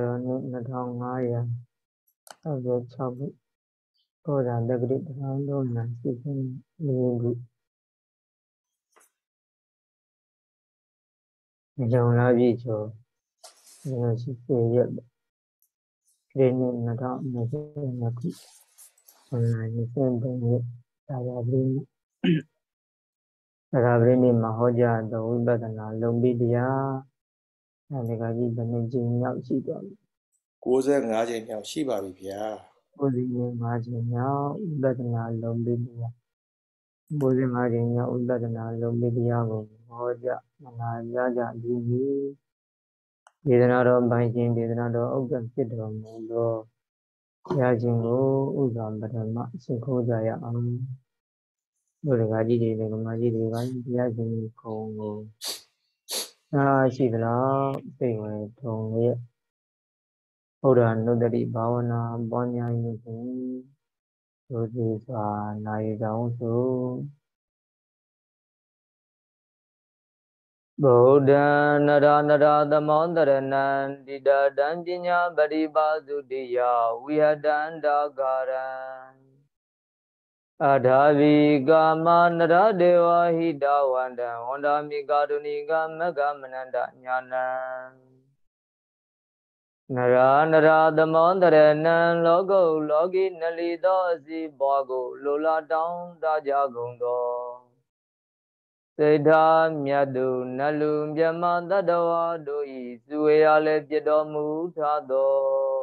တော်နှစ်2500ဆောက်ရ6ခုဘောဓာတက္ကတိတရားလုံးနာစိတ်ချင်း၄ခုညုံလာပြီကျော်ညရှိစေရက်ခရစ်နှစ်2022ခုဇွန်လ23ရက်သာယာပရိသာယာပရိနေ့မှာဟောကြားသောဝိပဿနာလုံပြီးတရား အဲဒီကကြီးဘယ်နှကြိမ်မြောက်ရှိသွားပြီ65ချိန်မြောက်ရှိပါပြီဗျာ95ချိန်မြောက်ဝိပဿနာလုံပြီးတရား95ချိန်မြောက်ဝိပဿနာလုံပြီးတရားကိုဟောကြားမနာကြကြဒီကြီးဒေသနာတော်ပိုင်ရှင်ဒေသနာတော်ဥက္ကဋ္ဌဖြစ်တော်မူသောဘုရားရှင်ကိုဥစွာပထမရှင်းခိုးကြရအောင်ဘုရားကြီးတွေလည်းကမကြီးတွေကဘုရားရှင်ကိုခုံကို အားရှိသလားစိတ်ဝင်ထုံရဲ့ဘုရားနုတ္တိဘာဝနာပွားများရည်ဖြင့်ဒုတိစွာနိုင်ကြောင်းဆိုဗုဒ္ဓံနရနရသမောတရဏံတိတတံပညာပရိပါစုတိယဝိဟတန္တာကာရံ အထာဝီကာမနရဒေဝဟိတဝန္တံဝန္တာမိကာရုဏိကမကမနန္တညာနံနရာနရာသမောတရဏံလောကုလောကီနလီသောအစီဘောကိုလိုလာတောင်းတကြကုန်သောစေထာမြတ်သူနလူမြမတတဝါတို့ဤစုဝေရလည်းပြတော်မူထသော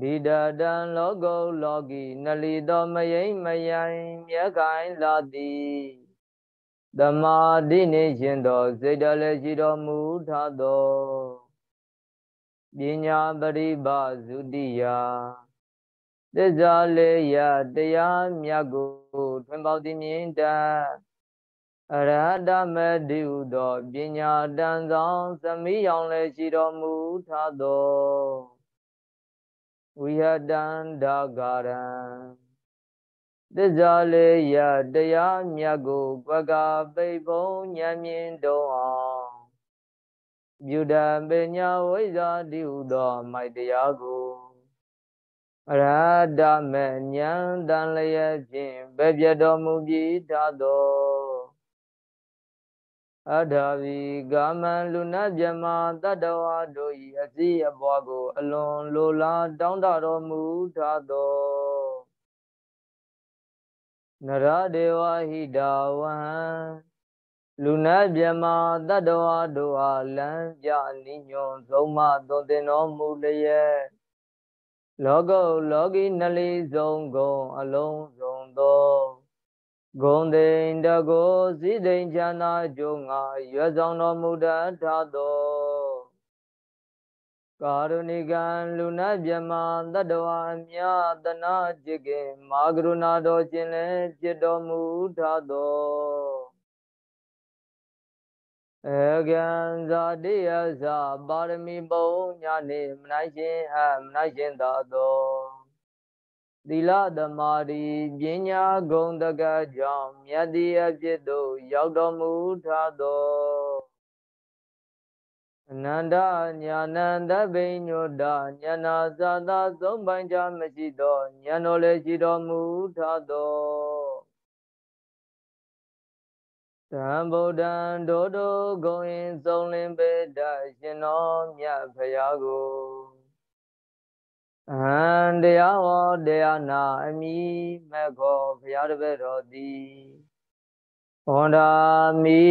ဗိဒတံလောကုလောကီနလီသောမယိမ့်မယိုင်မြက်ခိုင်လာသည်သမာဓိနေရှင်သောစေတလည်းရှိတော်မူထသောပညာပရိပါစုတိယသစ္စာလေးရတရားမြတ်ကိုထွင်ပေါသည်မြင်တအရဟတမတိဟုသောပညာတန်ဆောင်သမီးရောင်လည်းရှိတော်မူထသော ဝိဟတန္ဒဂရံသစ္စာလေးရတရားမြတ်ကိုပကပိတ်ဖုံဉာဏ်မြင်တုံးအောင်ပြုတံပညာဝိဇ္ဇာတိဟုသောမိုက်တရားကိုအရဟတမေဉာဏ်တန်လျက်ဖြင့်ပဲပြတော်မူပြီးထသော အထာဝီကာမံလူနာမြမတတ္တဝါတို့၏အစည်းအပွားကို အလွန်လိုလားတောင်းတတော်မူထသောနရဒေဝဟိတဝံလူနာမြမတတ္တဝါတို့အားလမ်းပြနိညွန်သုံးမသွန်သင်တော်မူလျက်လောကုလောကီနလီဆုံးကုန်အလုံးစုံသော ဂုံတိန်တကိုစည်းစိမ်ချမ်းသာကြုံငါရွယ်ဆောင်တော်မူတတ်သောကာရုဏိကံလူနာမြမတတ္တဝါမြတနာจิตကေမာကရုဏာတော်ခြင်းလည်းจิตတော်မူထသောအကံဇာတိယသပါရမီပုံညာနေမနိုင်ရှင်အမနိုင်ရှင်သာသော သီလသမာဓိပညာဂုဏ်တကကြောင့်မြတ်တိအဖြစ်သို့ရောက်တော်မူထသောအနန္တညာနန္တဘိညုတညာနာသာသာသုံးပိုင်းချမရှိသောဉာဏ်တော်လည်းရှိတော်မူထသောသံဗုဒ္ဓံဒိုဒိုဂုံရင်သုံးလင်းပေတရှင်တော်မြတ်ဖရာကို အဟံတရားဟောတရားနာအမိမဲ့ခေါ်ဘုရားတပည့်တော်သည်ဟောတာမိ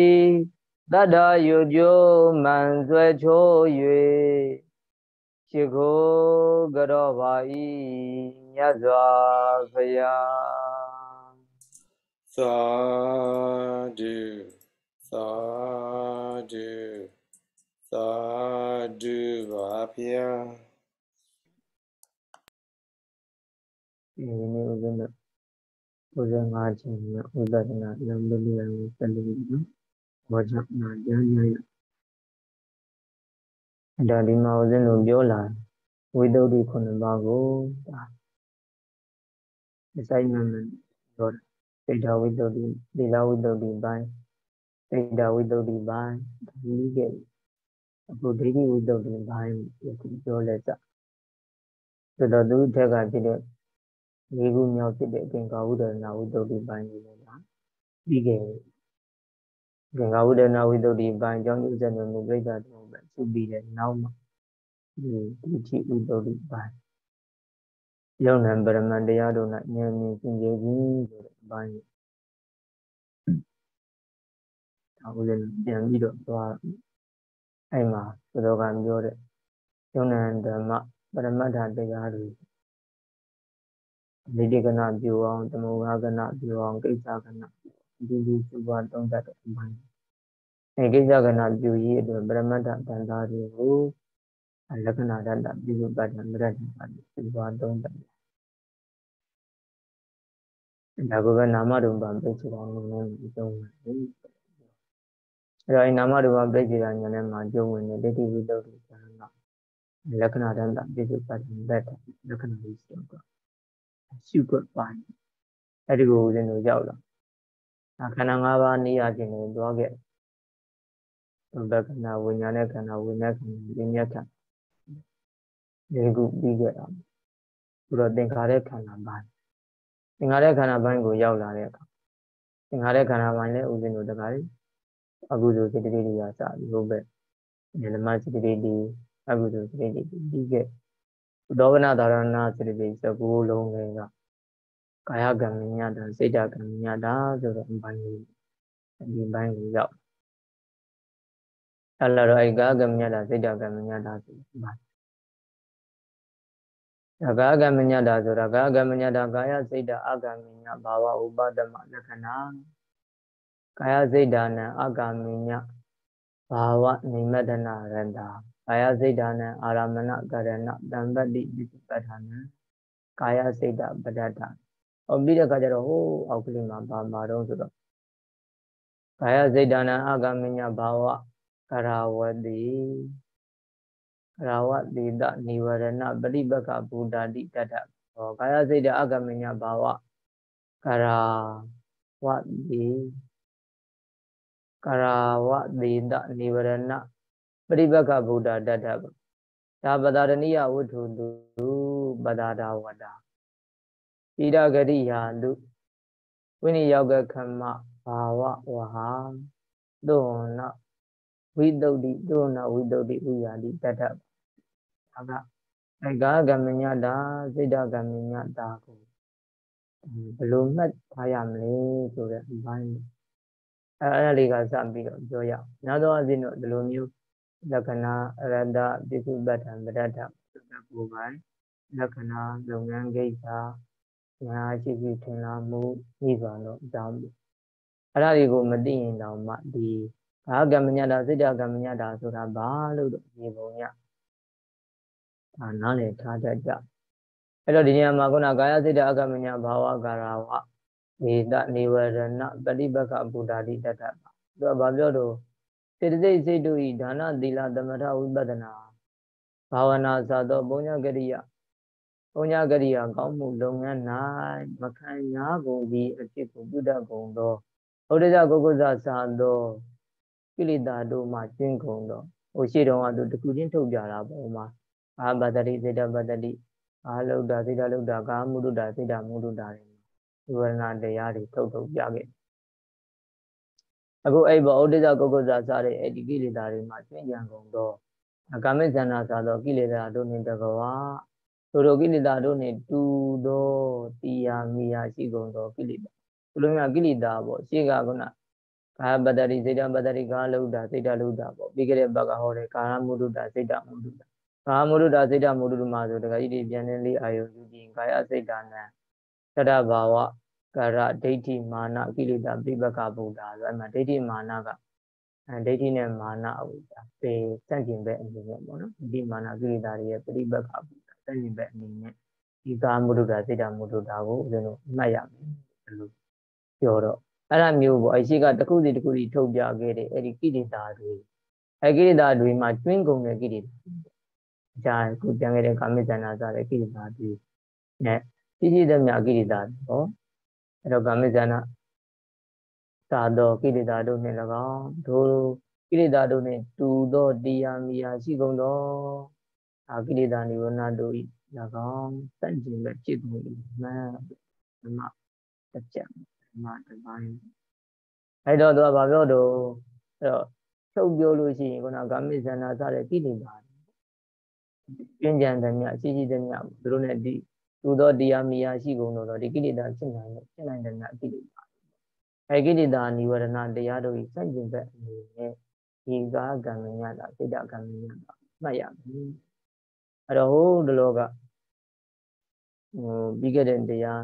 တတ္တယုကျိုးမှန်ဆွဲချိုး၍ရှိခိုးကြောပါဤမြတ်စွာဘုရားသာဓုသာဓုသာဓုပါဗျာ ဒီနေ့ဦးဇင်းတို့95ချိန်မြောက်ဥဒဒနာလမ်းလေးလေးကိုဆက်လို့နော်ဘောချနာကျမ်းရရအဲ့ဒါဒီမှာဦးဇင်းတို့ပြောလာဝိတ္တုဒ္ဓခုနှစ်ပါးကိုဒါအဆိုင်မှန်မှန်ပြောတာစိတ်ဓာဝိတ္တုဒ္ဓသီလဝိတ္တုဒ္ဓပိုင်းစိတ်ဓာဝိတ္တုဒ္ဓပိုင်းဒီနည်းကအခုဒိဋ္ဌိဝိတ္တုဘိုင်းကိုပြောလဲစဆိုတော့သူထက်ကဖြစ်တဲ့ လေးခုမြောက်ဖြစ်တဲ့အင်္ဂါဝုဒနာဝိတ္တုဘိုင်းကိုလည်းပြီးခဲ့ဂင်္ဂဝုဒနာဝိတ္တုဘိုင်းကြောင့်ဥစ္စာမျိုးပြိဿတုံးပဲသူပြီးတဲ့နောက်မှာဒီဒိဋ္ဌိဝိတ္တုဘိုင်းယုံနံပရမန်တရားတို့၌ဉာဏ်မြင်စင်ကြယ်ခြင်းဆိုတဲ့အပိုင်းဒါဦးဇင်းပြန်ပြီးတော့သွားအဲ့မှာသတော်ကပြောတဲ့ယုံနံဓမ္မပရမတ္ထတရားတွေ လိတိကနာပြုအောင်တမောဃကနာပြုအောင်ကိစ္စကနာဒီဒီစုပါသုံးတတ်တဲ့အပိုင်းအဲကိစ္စကနာပြုရေးအတွက်ပရမတ္ထတန်တာတွေကိုလက္ခဏာတတပြုပတ်တယ်မရတဲ့ပါစုပါသုံးတတ်ဒါကပဲနာမရူပံပြည့်စုံအောင်လုပ်နေကြုံတယ်အဲ့တော့အဲ့နာမရူပံပြည့်စုံတာညာနဲ့မှာကျုံဝင်တဲ့ဒိဋ္ဌိဝိတ္တုကံကလက္ခဏာတန်တာပြည့်စုံပတ်တဲ့လက္ခဏာလေးစုံတော့ ရှုွက်ပိုင်းအဲ့ဒီကိုဦးဇင်းတို့ရောက်လာဒါခန္ဓာ၅ပါးနေရာချင်းတွေတွားခဲ့ဘက်ကနာဝိညာဉ်နဲ့ခန္ဓာဝိညာဉ်ခန္ဓာဉာဏ်မြတ်ခန္ဓာဒီခုပြီးခဲ့တာပြီးတော့သင်္ခါရခန္ဓာပိုင်းသင်္ခါရခန္ဓာပိုင်းကိုရောက်လာတဲ့အခါသင်္ခါရခန္ဓာပိုင်းလည်းဦးဇင်းတို့တခါလေအကုသိုလ်စိတ္တိတွေကစပြီးဟုတ်ပဲဉာဏ်မစိတ္တိတွေအကုသိုလ်စိတ္တိတွေပြီးခဲ့ သောဝနာသာရဏစိတ္တိ19လုံးကကာယကံမြတ်တာစိတ်ဓာတ်ကံမြတ်တာဆိုတော့အပိုင်းကြီးဒီပိုင်းကိုရောက်အဲ့တော့အဲကာယကံမြတ်တာစိတ်ဓာတ်ကံမြတ်တာဆိုဒီပိုင်းကာယကံမြတ်တာဆိုတာကာယကံမြတ်တာကာယစိတ်ဓာတ်အကံမြတ်ဘာဝဥပဒမလက္ခဏာကာယစိတ်ဓာတ်နဲ့အကံမြတ်ဘာဝနိမတနာရတ္တာ ကာယစိတ်ဓာတ်နဲ့အာရမဏကရဏတံပတ္တိပိပဋ္ဌာနကာယစိတ်ဓာတ်ပဋ္ဌာဟောပြီးတဲ့အခါကျတော့ဟိုးအောက်ကလေးမှာပါမှာတော့ဆိုတော့ကာယစိတ်တနာအာဂမညဘာဝကရာဝတိကရာဝတိတနိဝရဏပရိပကဗုဒ္ဓတိတတ္တဟောကာယစိတ်တအာဂမညဘာဝကရာဝတိကရာဝတိတနိဝရဏ ပရိပကဗုဒ္ဓတတ္တဒါပဒါရဏိယဝတ္ထုတုပဒါဒဝတ္တာဣဒဂရိယာလူဝိနိယောကခမဘာဝဝဟာသုဏဝိတုဒ္ဓိသုဏဝိတုဒ္ဓိဥယာတိတတ္တဒါကအကာကမညတာစိတ်တကမညတာကိုဘယ်လိုမှတ်ထားရမလဲဆိုတဲ့အပိုင်းအဲအဲ့ဒါလေးကစပြီးတော့ပြောရအောင်နောက်တော့အစဉ်တော့ဒီလိုမျိုး လက္ခဏာအရတပိစုပ္ပတ္ထံပဒတ္ထပူပိုင်းလက္ခဏာလုပ်ငန်းကိစ္စညာရှိရှိထင်လာမှုဤပါတော့အကြောင်းအဲ့ဒါတွေကိုမသိရင်တော့မှဒီဘာကမ္မညတာစိတ္တကမ္မညတာဆိုတာဘာလို့တော့ဒီပုံရဒါနားလည်ထားတတ်ကြအဲ့တော့ဒီနေရာမှာခုနကာယစိတ္တအကမ္မညဘာဝကာရဝေတနေဝရဏပฏิပက္ခဗုဒ္ဓတိတတ္တသူကဘာပြောတော့ စေတသိက်စိတ်တို့ဤဒါနသီလသမထဝိပဿနာဘာဝနာစသောပုညကရိယဘုံညာကရိယာကောင်းမှုလုပ်ငန်း၌မခံရကုန်သည့်အဖြစ်ကိုပြုတတ်ကုန်သောဩဒဇကုက္ကုဇသာသောကိလေသာတို့မှကျင်းကုန်သောဟိုရှိတော်ကသူတခုချင်းထုတ်ပြတာပေါ့မှာအာဘတတိစေတပတတိအာလုဒ္ဒစေတလုဒ္ဒကာမုဒ္ဒစေတမုဒ္ဒတွေဒီဝရဏတရားတွေထုတ်ထုတ်ပြခဲ့ အခုအဲ့ဘောဩဒဇကုက္ကုဇစတဲ့အဲ့ဒီကိလေသာတွေမှကျင်းကြံကုန်သောကာမိဇန္နာသာသောကိလေသာတို့နှင့်တကဝါထိုတို့ကိလေသာတို့နှင့်တူသောတရားမိယာရှိကုန်သောကိလေသာဒီလိုမျိုးကိလေသာပေါ့ရှေ့ကခုနကာပတ္တိစိတ်တပတ္တိကာလုဒ္ဒစိတ်တလုဒ္ဒပေါ့ပြီးကြတဲ့ဘက်ကဟောတယ်ကာရမုဒ္ဒစိတ်တမုဒ္ဒကာမုဒ္ဒစိတ်တမုဒ္ဒမှာဆိုတခါကြီးဒီပြန်နေလေးအာယုယူကြည့်ကာယစိတ်တနံတတဘာဝ ကာရဒိဋ္ဌိမာနကိလေသာပြိပကဗုဒ္ဓဆိုအဲ့မှာဒိဋ္ဌိမာနကအဲဒိဋ္ဌိနဲ့မာနအဝိဇ္ဇာပေစန့်ကျင်ဘက်အနေနဲ့ပေါ့နော်ဒိဋ္ဌိမာနကိလေသာတွေရဲ့ပြိပကဗုဒ္ဓစဉ္ဘက်အနေနဲ့ဒီကာမုဒ္ဒစိတ်တမုဒ္ဒတာကိုဦးဇင်းတို့မှတ်ရမယ်ဘယ်လိုပြောတော့အဲ့ဒါမျိုးပေါ့အရှိကတစ်ခုစီတစ်ခုစီထုတ်ပြခဲ့တဲ့အဲ့ဒီကိလေသာတွေအဲ့ကိလေသာတွေမှာကျွင်းကုန်တဲ့ကိလေသာအကြာခုပြန်ခဲ့တဲ့ကာမိဇဏစတဲ့ကိလေသာတွေနဲ့တိတိသက်မြကိလေသာတွေဟော အဲ့တော့ကာမိဇဏသာသောကိလေသာတို့နှင့်၎င်းတို့ကိလေသာတို့နှင့်တူသောတရားမိယာရှိကုန်သောအာကိလေသာနိဝရဏတို့ဤ၎င်းစัจကျင်မဲ့ဖြစ်ကုန်၏မှန်ဓမ္မတစ်ချက်ဓမ္မတစ်ပိုင်းအဲ့တော့သူကဘာပြောတော့အဲ့တော့ချုပ်ပြောလို့ရှိရင်ခုနကာမိဇန္နာစတဲ့ကိလေသာပြင်းကြံတဲ့မြအရှိရှိတဲ့မြသူတို့ ਨੇ ဒီ တူသောတရားမိယာရှိကုန်တော့ဒီကိလေသာဖြစ်နိုင်တဲ့ဖြစ်နိုင်တဲ့မြကိလေသာအဲကိလေသာនិဝရဏတရားတို့ဤစัจကျင်ဘက်အနေနဲ့ဒီကာကံမညတာစိတ်တကံမညတာမှတ်ရမယ်အဲ့တော့ဟိုဒီလောကဟိုပြီးခဲ့တဲ့တရား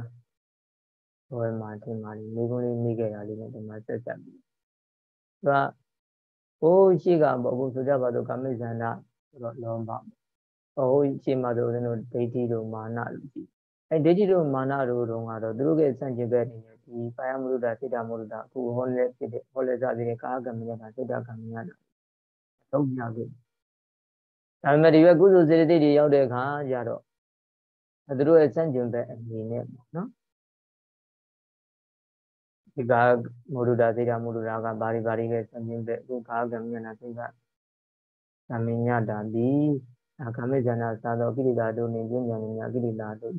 ဟိုမှာထင်ပါလိမ့်မိကုံးလေးမိခဲ့တာလေးနဲ့ဒီမှာဆက်ဆက်ပြီးသူကဟိုရှိကပေါ့အခုဆိုကြပါတော့ကာမိဇန္ဒဆိုတော့လောဘ ဟိုရှိမှဆိုဦးဇင်းတို့ဒိဋ္ဌိတို့မာနလို့ရှိအဲဒိဋ္ဌိတို့မာနတို့တုန်းကတော့သူတို့ရဲ့စံကျင်ဘက်အနေနဲ့ဒီကာယမုဒ္ဒစိတ်တမုဒ္ဒအခုဟောလဲဖြစ်တဲ့ဟောလဲစားတဲ့ကာကမညတာစိတ်တကမညတာတော့ပြခဲ့ဒါပေမဲ့ဒီဘက်ကုသိုလ်စေတသိက်တွေရောက်တဲ့အခါကျတော့သူတို့ရဲ့စံကျင်ဘက်အနေနဲ့ပေါ့နော်ဒီကာမုဒ္ဒစိတ်တမုဒ္ဒကဘာတွေဘာတွေလဲစံကျင်ဘက်အခုကာကမညတာစိတ်ကကမညတာဒီ ကာမေဇာနာသာသောကိလေသာတို့နေပြဉာဏ်ဉာဏ်ကိလေသာတို့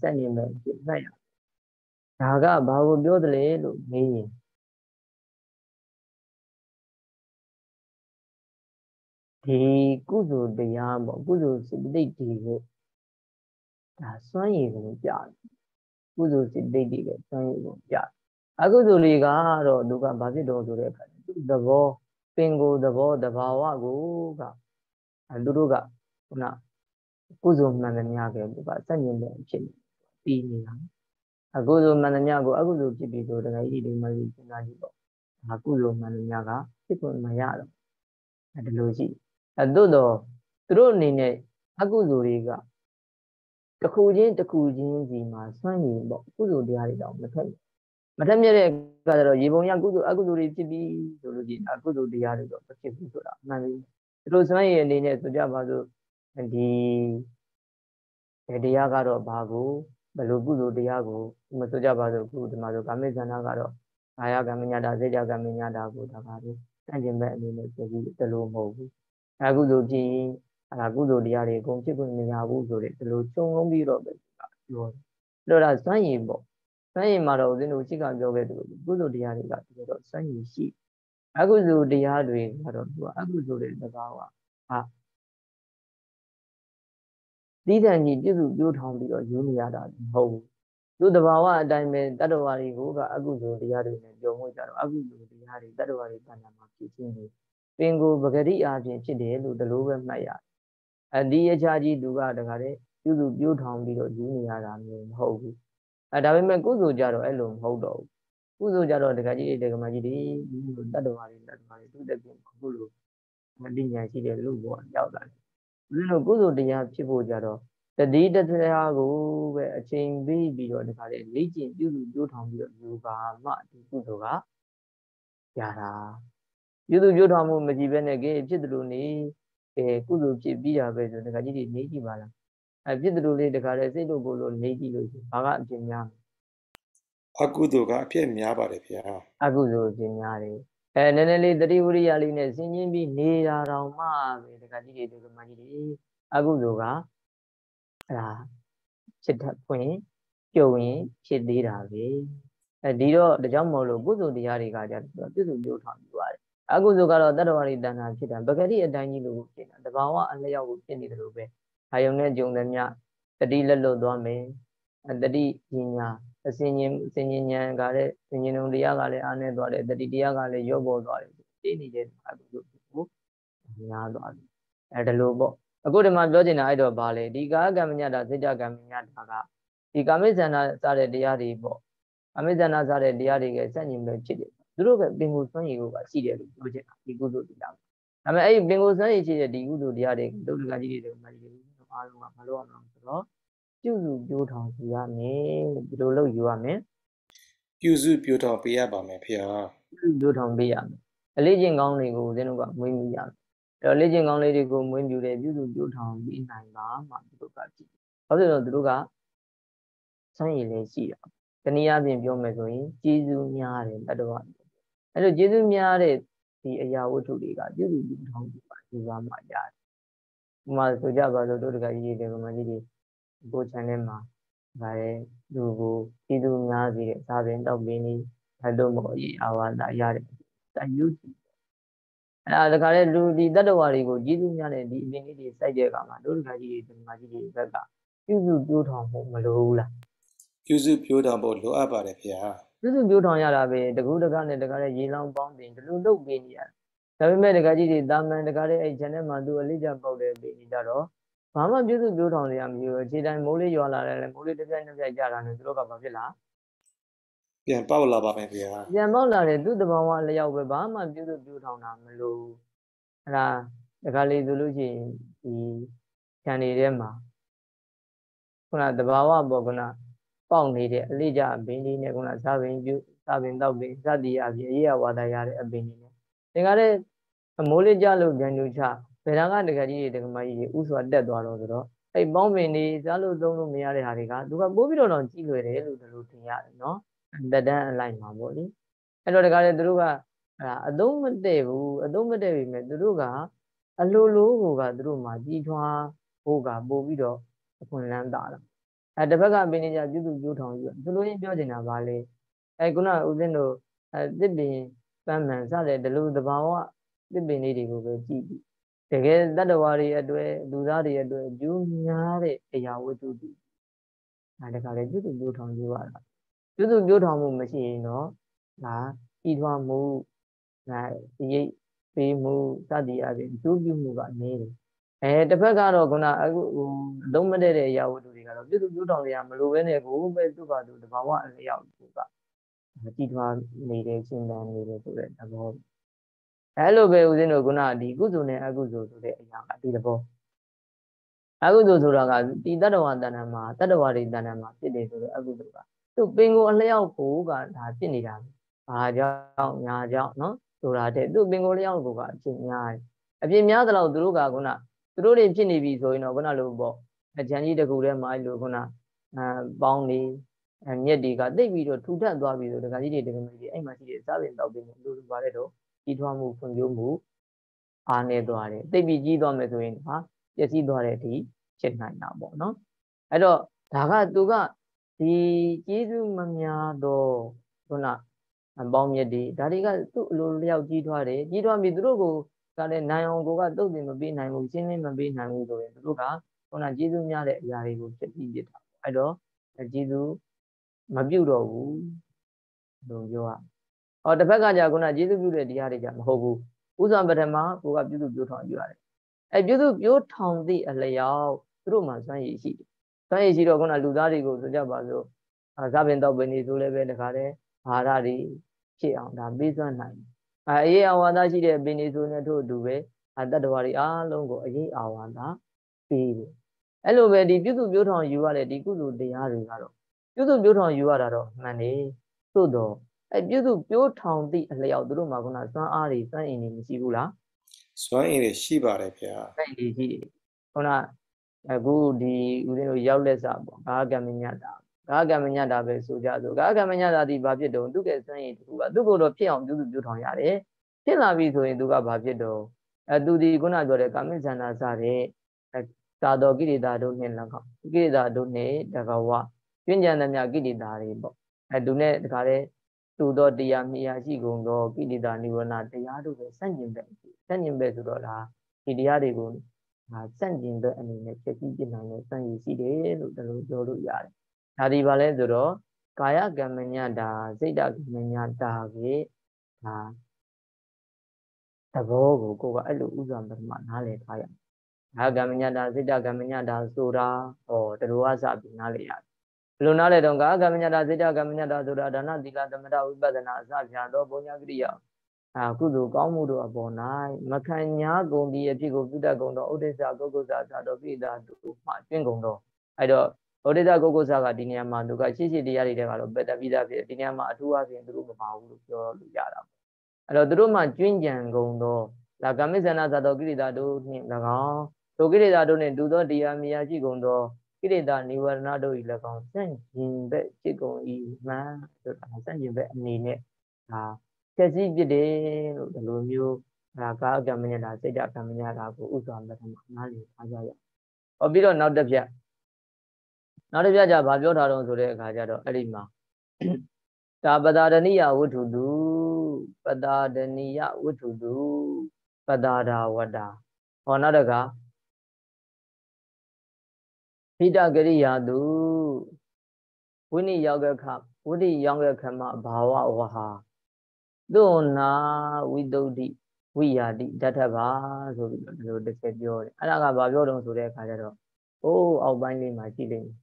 စက်နေမဲ့ဖြစ်နိုင်ရဒါကဘာကိုပြောသလဲလို့မေးရင်ဒီကုသိုလ်တရားပေါ့ကုသိုလ်စိတ်တိတ်တွေကိုဒါစွမ်းရည်ကိုကြားတယ်ကုသိုလ်စိတ်တိတ်တွေကစွမ်းရည်ကိုကြားအကုသိုလ်တွေကတော့သူကဘာဖြစ်တော့ဆိုတဲ့အခါသူသဘောပင်ကိုယ်သဘောတဘာဝကိုကသူတို့က ခုနကုသိုလ်မှန်သမျှကသူကစက်ညင်တဲ့ဖြစ်နေပြီးနေတာအကုသိုလ်မှန်သမျှကိုအကုသိုလ်ဖြစ်ပြီးဆိုတကယ်ဤဒီမလေးစဉ်းစားကြည့်ပေါ့အကုသိုလ်မှန်သမျှကဖြစ်ဖို့မရတော့အဲဒီလိုရှိအဲသို့တော့သူတို့အနေနဲ့အကုသိုလ်တွေကတစ်ခုချင်းတစ်ခုချင်းစီမှာစွန့်ရင်ပေါ့ကုသိုလ်တရားတွေတော့မထက်မထက်မြက်တဲ့အခါကျတော့ရေပုံရကုသိုလ်အကုသိုလ်တွေဖြစ်ပြီးဆိုလို့ရှိရင်အကုသိုလ်တရားတွေတော့မဖြစ်ဘူးဆိုတာအမှန်ပဲသူတို့စွန့်ရင်အနေနဲ့ဆိုကြပါစို့ ဒီတရားကတော့ဘာကိုဘယ်လိုကုသိုလ်တရားကိုမဆိုကြပါစို့ခုဒီမှာဆိုကာမိဇန္နာကတော့ကာယကံမညာတာစေတကံမညာတာကိုဒါပါပဲတန်ကျင်မဲ့အနေနဲ့ပြောပြီးတလို့မဟုတ်ဘူးအဲကုသိုလ်ကြည့်အဲဒါကုသိုလ်တရားတွေအကုန်ဖြစ်ဖို့မရဘူးဆိုတဲ့ဒီလိုခြုံငုံပြီးတော့ပဲပြောတယ်ဒါစွမ်းရည်ပေါ့စွမ်းရည်မှာတော့ဦးဇင်းတို့ရှိကပြောခဲ့သလိုကုသိုလ်တရားတွေကဒီတော့စွမ်းရည်ရှိအကုသိုလ်တရားတွေကတော့သူကအကုသိုလ်တွေတကားကဟာ သီးသန့်ကြီးပြည့်စုံပြိုးထောင်ပြီးတော့ယူနေရတာမဟုတ်ဘူးသူတဘာဝအတိုင်းပဲတတ္တဝါတွေကိုကအကုသိုလ်တရားတွေနဲ့ကြုံမှုကြတော့အကုသိုလ်တရားတွေတတ္တဝါတွေတဏ္ဍာမှာဖြစ်ခြင်းတွေပင်ကိုပဂရိအားဖြင့်ဖြစ်တယ်လို့ဒီလိုပဲမှတ်ရတယ်အဒီအချာကြီးသူကတခါတည်းပြုစုပြိုးထောင်ပြီးတော့ယူနေရတာမျိုးမဟုတ်ဘူးအဲဒါပေမဲ့ကုသိုလ်ကြတော့အဲ့လိုမဟုတ်တော့ဘူးကုသိုလ်ကြတော့တခါကြီးတခါမကြီးတွေဒီလိုတတ္တဝါတွေတတ္တဝါတွေသူတက်ပြင်ခုလိုမတိညာရှိတဲ့လူဘောရောက်လာတယ် ဒီလိုကုသိုလ်တရားဖြစ်ဖို့ကြတော့တတိတတရားကိုပဲအချိန်ပေးပြီးတော့ဒီခါလေးလေ့ကျင့်ပြုစုကြိုးထောင်ပြီးတော့ယူပါမှဒီကုသိုလ်ကရတာပြုစုကြိုးထောင်မှုမကြည့်ဘဲနဲ့ကဲဖြစ်တယ်လို့နေအဲကုသိုလ်ဖြစ်ပြီးတာပဲဆိုဒီခါကြီးတွေနေကြည့်ပါလားအဲဖြစ်တယ်လို့လေးဒီခါလေးစိတ်တို့ကိုယ်လို့နေကြည့်လို့ဘာကအပြင်များအကုသိုလ်ကအဖြစ်များပါတယ်ဗျာအကုသိုလ်အပြင်များတယ် အဲနည်းနည်းလေးတတိဝရိယလေးနဲ့စဉ်းကျင်းပြီးနေတာတော့မှပဲဒီခါကြီးတွေဒီကမကြီးတွေအကုသိုလ်ကအဲ့ဒါဖြစ်တတ်ဖွင့်ပြုံရင်ဖြစ်သေးတာပဲအဲဒီတော့ဒါကြောင့်မလို့ကုသိုလ်တရားတွေကကြတော့ပြုစုပြောထားပြီးပါတယ်အကုသိုလ်ကတော့တတ္တဝါတွေတဏ္ဍာဖြစ်တာပဂတိအတိုင်းကြီးလို့ဖြစ်တာတဘာဝအလျောက်ကိုဖြစ်နေတယ်လို့ပဲအာယုံနဲ့ကြုံသည်မြတတိလက်လွတ်သွားမယ်တတိပညာ အစဉ်ဉဏ်အစဉ်ဉဏ်ကလည်းအစဉ်ဉဏ်တရားကလည်းအားနေသွားတယ်တတိတရားကလည်းရော့ပေါ်သွားတယ်သိနေတဲ့အခုလို့ကိုများသွားတယ်အဲဒါလို့ပေါ့အခုဒီမှာပြောချင်တာအဲ့တော့ဗာလေဒီကာကမ္မညတာစိတ္တကမ္မညတာကဒီကာမိဇန္နာစတဲ့တရားတွေပေါ့အမိဇန္နာစတဲ့တရားတွေကစက်ညင်ပဲဖြစ်တယ်သူတို့ကပင်ကိုစွန့်ရည်ကိုပါရှိတယ်လို့ပြောချင်တာဒီကုသိုလ်တရားဒါပေမဲ့အဲ့ဒီပင်ကိုစွန့်ရည်ရှိတဲ့ဒီကုသိုလ်တရားတွေတို့လူကကြီးတွေတို့လူကကြီးတွေအားလုံးကမလုပ်အောင်ဆိုတော့ ပြုစုပြိုးထောင်စီရမယ်ဒီလိုလုပ်ယူရမယ်ပြုစုပြိုးထောင်ပေးရပါမယ်ဖေဟာပြုစုပြိုးထောင်ပေးရမယ်အလေးချင်းကောင်းတွေကိုဦးဇင်းတို့ကမွေးမိရမယ်တော့လေ့ကျင့်ကောင်းလေးတွေကိုမွေးမြူတယ်ပြုစုပြုထောင်ပြီးနိုင်ပါမှသူတို့ကကြည့်။ဘာဖြစ်လို့သူတို့ကဆန်းရည်လေးရှိတာ။တနည်းအားဖြင့်ပြောမယ်ဆိုရင်ကျေးဇူးများတယ်တတ္တဝါ။အဲ့လိုကျေးဇူးများတဲ့ဒီအရာဝတ္ထုတွေကပြုစုပြုထောင်ပြီးပါဒီပါမှာရတယ်။ဥပမာဆိုကြပါစို့တို့တကကြီးတွေကမကြီးတွေ ကို channel မှာဒါရဲ့လူကိုပြည်သူများစီတဲ့စာပင်တောက်ပင်လေးဓာတ်တော့မအရေးအာဝါဒရတဲ့တယူစီအဲ့ဒါတခါလေလူဒီတတ္တဝါတွေကိုကြီးစုများတဲ့ဒီအပင်လေးတွေစိုက်တဲ့အခါမှာတို့တခါကြီးတွေဒီမှာကြီးတွေဘက်ကပြုစုပြိုးထောင်ဖို့မလိုဘူးလားပြုစုပြောတော်ဖို့လိုအပ်ပါတယ်ဗျာပြုစုပြိုးထောင်ရတာပဲတကူတကနဲ့တခါလေရေလောင်းပေါင်းတင်ဒီလိုလုပ်ပေးနေရဒါပေမဲ့တခါကြီးတွေတာမန်တခါလေအဲ့ channel မှာသူအလေးကြပေါက်တယ်ပေးနေကြတော့ ဘာမှပြုစုပြိုးထောင်ရမရှိဘူးအခြေတိုင်းမိုးလေးရွာလာတယ်လေမိုးလေးတစ်ပြိုင်တစ်ပြိုင်ကြတာနဲ့သူတို့ကဘာဖြစ်လားပြန်ပေါက်လာပါမယ်ဗျာပြန်ပေါက်လာတယ်သူ့တဘာဝလျောက်ပဲဘာမှပြုစုပြိုးထောင်တာမလိုဘူးအဲ့ဒါတခါလေဆိုလို့ရှိရင်ဒီခြံတွေထဲမှာခုနတဘာဝပေါ့ခုနပေါက်နေတဲ့အလေးကြဘင်းလေးနဲ့ခုနစာပင်ပြုစာပင်တောက်ပင်စသည်အပြင်အေးရဝါဒရတဲ့အပင်တွေနဲ့သင်္ကားတဲ့အမိုးလေးကြလို့ပြန်ညူချ ဘယ်တော့ကတကကြီးတွေတကမကြီးတွေဥစွာတက်သွားတော့ဆိုတော့အဲ့ပေါင်းပင်တွေစားလို့သုံးလို့မရတဲ့ဟာတွေကသူကပိုးပြီးတော့တော့ကြည့်လွယ်တယ်လို့ဒီလိုထင်ရတယ်နော်တက်တန်းအလိုက်မှာပေါ့လေအဲ့တော့တကလည်းသူတို့ကအဲ့ဒါအသုံးမတည့်ဘူးအသုံးမတည့်ပြီမဲ့သူတို့ကအလိုလိုကိုကသူတို့မှာကြီးထွားဖို့ကပို့ပြီးတော့အခွင့်အလမ်းတာလာအဲတစ်ဖက်ကပင်နေကြပြုစုပြုထောင်ယူသူတို့ရင်းပြောချင်တာပါလေအဲခုနဦးဇင်းတို့အဲတစ်ပင်ပန်းမှန်စတဲ့ဒီလိုသဘာဝတစ်ပင်လေးတွေကိုပဲကြည့်ပြီး တကယ်တတ္တဝါတွေအတွက်လူသားတွေအတွက်ကျူးများတဲ့အရာဝတ္ထုတွေအဲဒါကလည်းပြုစုပြုထောင်ယူရတာပြုစုပြုထောင်မှုမရှိရင်တော့ဒါဤထွားမှုဒါရိပ်ပေးမှုစသည်အပြင်ကျိုးပြုမှုကနေတယ်အဲတစ်ဖက်ကတော့ခုနအခုဟိုလုံးမတည့်တဲ့အရာဝတ္ထုတွေကတော့ပြုစုပြုထောင်ရမလို့ပဲနဲ့ကိုပဲသူ့ဘာသူတဘာဝအလျောက်ကိုကကြည်ထွားနေတဲ့ရှင်းတန်နေတယ်ဆိုတဲ့သဘော အဲလိုပဲဦးဇင်းတို့ခုနဒီကုသိုလ်နဲ့အကုသိုလ်ဆိုတဲ့အရာကဒီသဘောအကုသိုလ်ဆိုတာကဒီတတ္တဝါတဏ္ဍာမှာတတ္တဝါတွေတဏ္ဍာမှာဖြစ်တယ်ဆိုတဲ့အကုသိုလ်ကသူပင်ကိုအလျောက်ကိုကဒါဖြစ်နေတာဘာကြောင့်ညာကြောင့်နော်ဆိုတာတဲ့သူပင်ကိုလျောက်ကိုကအဖြစ်များတယ်အဖြစ်များသလောက်သူတို့ကခုနသူတို့တွေဖြစ်နေပြီဆိုရင်တော့ခုနလိုပေါ့အကျန်ကြီးတကူထဲမှာအဲ့လိုခုနအဲပေါင်းနေအမြက်တွေကတိတ်ပြီးတော့ထူထပ်သွားပြီဆိုတခါကြီးတွေတကယ်ကြီးအဲ့မှာရှိတဲ့စားပင်တောက်ပင်လူလူပါတဲ့တော့ ကြီးထွားမှုဖွံ့ဖြိုးမှုအားနေသွားတယ်တိတ်ပြီးကြီးသွားမယ်ဆိုရင်ဟာပျက်စီးသွားတဲ့အထိဖြစ်နိုင်တာပေါ့နော်အဲ့တော့ဒါကသူကဒီကျေးဇူးမများတော့ခုနအပေါင်းမြတ်တွေဒါတွေကသူ့အလိုလျောက်ကြီးထွားတယ်ကြီးထွားပြီးသူတို့ကိုကလည်းနိုင်အောင်ကိုကတုတ်တင်မပေးနိုင်ဘူးရှင်းလင်းမပေးနိုင်ဘူးဆိုရင်သူတို့ကခုနကျေးဇူးများတဲ့အရာတွေကိုဖြစ်ပြီးပြတာပေါ့အဲ့တော့ကျေးဇူးမပြုတ်တော့ဘူးလို့ပြောရ ဟောတစ်ဖက်ကကြာခုနကျေးဇူးပြုတဲ့တရားတွေကြမဟုတ်ဘူးဥစ္စာပထမကိုကပြုစုပြုထောင်ယူရတယ်အဲပြုစုပြုထောင်သည့်အလျောက်သူတို့မှစွမ်းရည်ရှိတယ်စွမ်းရည်ရှိတော့ခုနလူသားတွေကိုဆိုကြပါစို့အာဇပင်တော့ပင်နေဆိုလည်းပဲတခါတည်းဘာရတွေဖြစ်အောင်ဒါပေးစွမ်းနိုင်အဲအေးအဝါဒရှိတဲ့ပင်နေဆိုနေထို့အတူပဲအတ္တဝါတွေအားလုံးကိုအေးအဝါဒပေးတယ်အဲ့လိုပဲဒီပြုစုပြောထောင်ယူရတဲ့ဒီကုသိုလ်တရားတွေကတော့ပြုစုပြောထောင်ယူရတာတော့မှန်တယ်သို့တော့ အဲပြုစုပြောထောင်သည့်အလျောက်သူတို့မှာခုနစွမ်းအားတွေစွမ်းအင်တွေမရှိဘူးလားစွမ်းအင်တွေရှိပါတယ်ဗျာစွမ်းအင်တွေရှိတယ်ခုနအခုဒီဦးဇင်းတို့ရောက်လက်စာပေါ့ဘာကမ္မညတာကာကမ္မညတာပဲဆိုကြဆိုကာကမ္မညတာဒီဘာဖြစ်တော့သူကစွမ်းရည်တခုကသူ့ကိုယ်တော့ဖြစ်အောင်ပြုစုပြုထောင်ရတယ်ဖြစ်လာပြီဆိုရင်သူကဘာဖြစ်တော့အဲသူဒီခုနပြောတဲ့ကာမိဇန္နာစတဲ့အဲသာတော်ကိရိတာတို့နဲ့၎င်းကိရိတာတို့နဲ့တကဝကျွဉ္ကြံသမျှကိရိတာတွေပေါ့အဲသူနဲ့တခါလေသူ တော့တရားမြာရှိကုန်သောကိရိတာနိဝရဏတရားတို့ပဲစန့်ကျင်ပဲစန့်ကျင်ပဲဆိုတော့လားဒီတရားတွေကိုဟာစန့်ကျင်တဲ့အနေနဲ့ဖြစ်ပြီးပြင်နိုင်တဲ့စံရည်ရှိတယ်လို့ဒါလိုပြောလို့ရတယ်ဒါဒီပါလဲဆိုတော့ကာယကမ္မညတာစိတ်တကမ္မညတာပဲဒါသဘောကိုကိုကအဲ့လိုဥစ္စာပထမနားလည်ထားရအောင်ကာယကမ္မညတာစိတ်တကမ္မညတာဆိုတာဟောတလူဝစပြီးနားလည်ရတယ် ဘယ်လိုနားလည်တော့ကာယကမ္မညတာစိတ်တကမ္မညတာဆိုတာဒါနသီလသမထဝိပဿနာအစဖြာသောပုညကရိယာအာကုသိုလ်ကောင်းမှုတို့အပေါ်၌မခံညာကုန်ဒီအဖြစ်ကိုပြုတတ်ကုန်သောဥဒိစ္စကုက္ကုဇာသာတော်ပိဒါတို့မှကျွင့်ကုန်သောအဲ့တော့ဗုဒ္ဓကုက္ကုဇာကဒီနေရာမှာသူကရှိရှိတရားတွေထဲမှာတော့ပက်တပိဒါဖြစ်ဒီနေရာမှာအထူးအဖြင့်သူတို့မပါဘူးလို့ပြောလို့ရတာပေါ့အဲ့တော့သူတို့မှကျွင့်ကြံကုန်သောလာကမိစ္ဆနာသာတော်ကိရိတာတို့နှင့်၎င်းတို့ကိရိတာတို့နှင့်ဒုသောတရားမြာရှိကုန်သော ကိရိတာနိဝရဏတို့၏၎င်းစန့်ကျင်ဘက်จิตကုန်၏မှန်ဆိုတာစန့်ကျင်ဘက်အနေနဲ့ဒါ ဖြည့်စည်းပြစ်တယ်လို့ဒီလိုမျိုးဒါကာကမ္မညတာစိတ်တကမ္မညတာကိုဥစွာပထမနားလည်ထားကြရ။ဟောပြီးတော့နောက်တစ်ပြက်နောက်တစ်ပြက်じゃဘာပြောထားတော့ဆိုတဲ့အခါကျတော့အဲ့ဒီမှာဒါပတာဒနိယဝတ္ထုတုပတာဒနိယဝတ္ထုတုပတာဒဝတ္တာဟောနောက်တက ဟိတကရိယာတုဝိနိယောဂခဝိတိယောဂခမဘာဝဝဟာသို့နာဝိတုဒ္ဓိဝိယာတိတထဘာဆိုပြီးတော့ဒီလိုတစ်ချက်ပြောတယ်အဲ့ဒါကဘာပြောတုံးဆိုတဲ့အခါကျတော့အိုးအောက်ပိုင်းလေးမှာကြည့်လိမ့်မယ်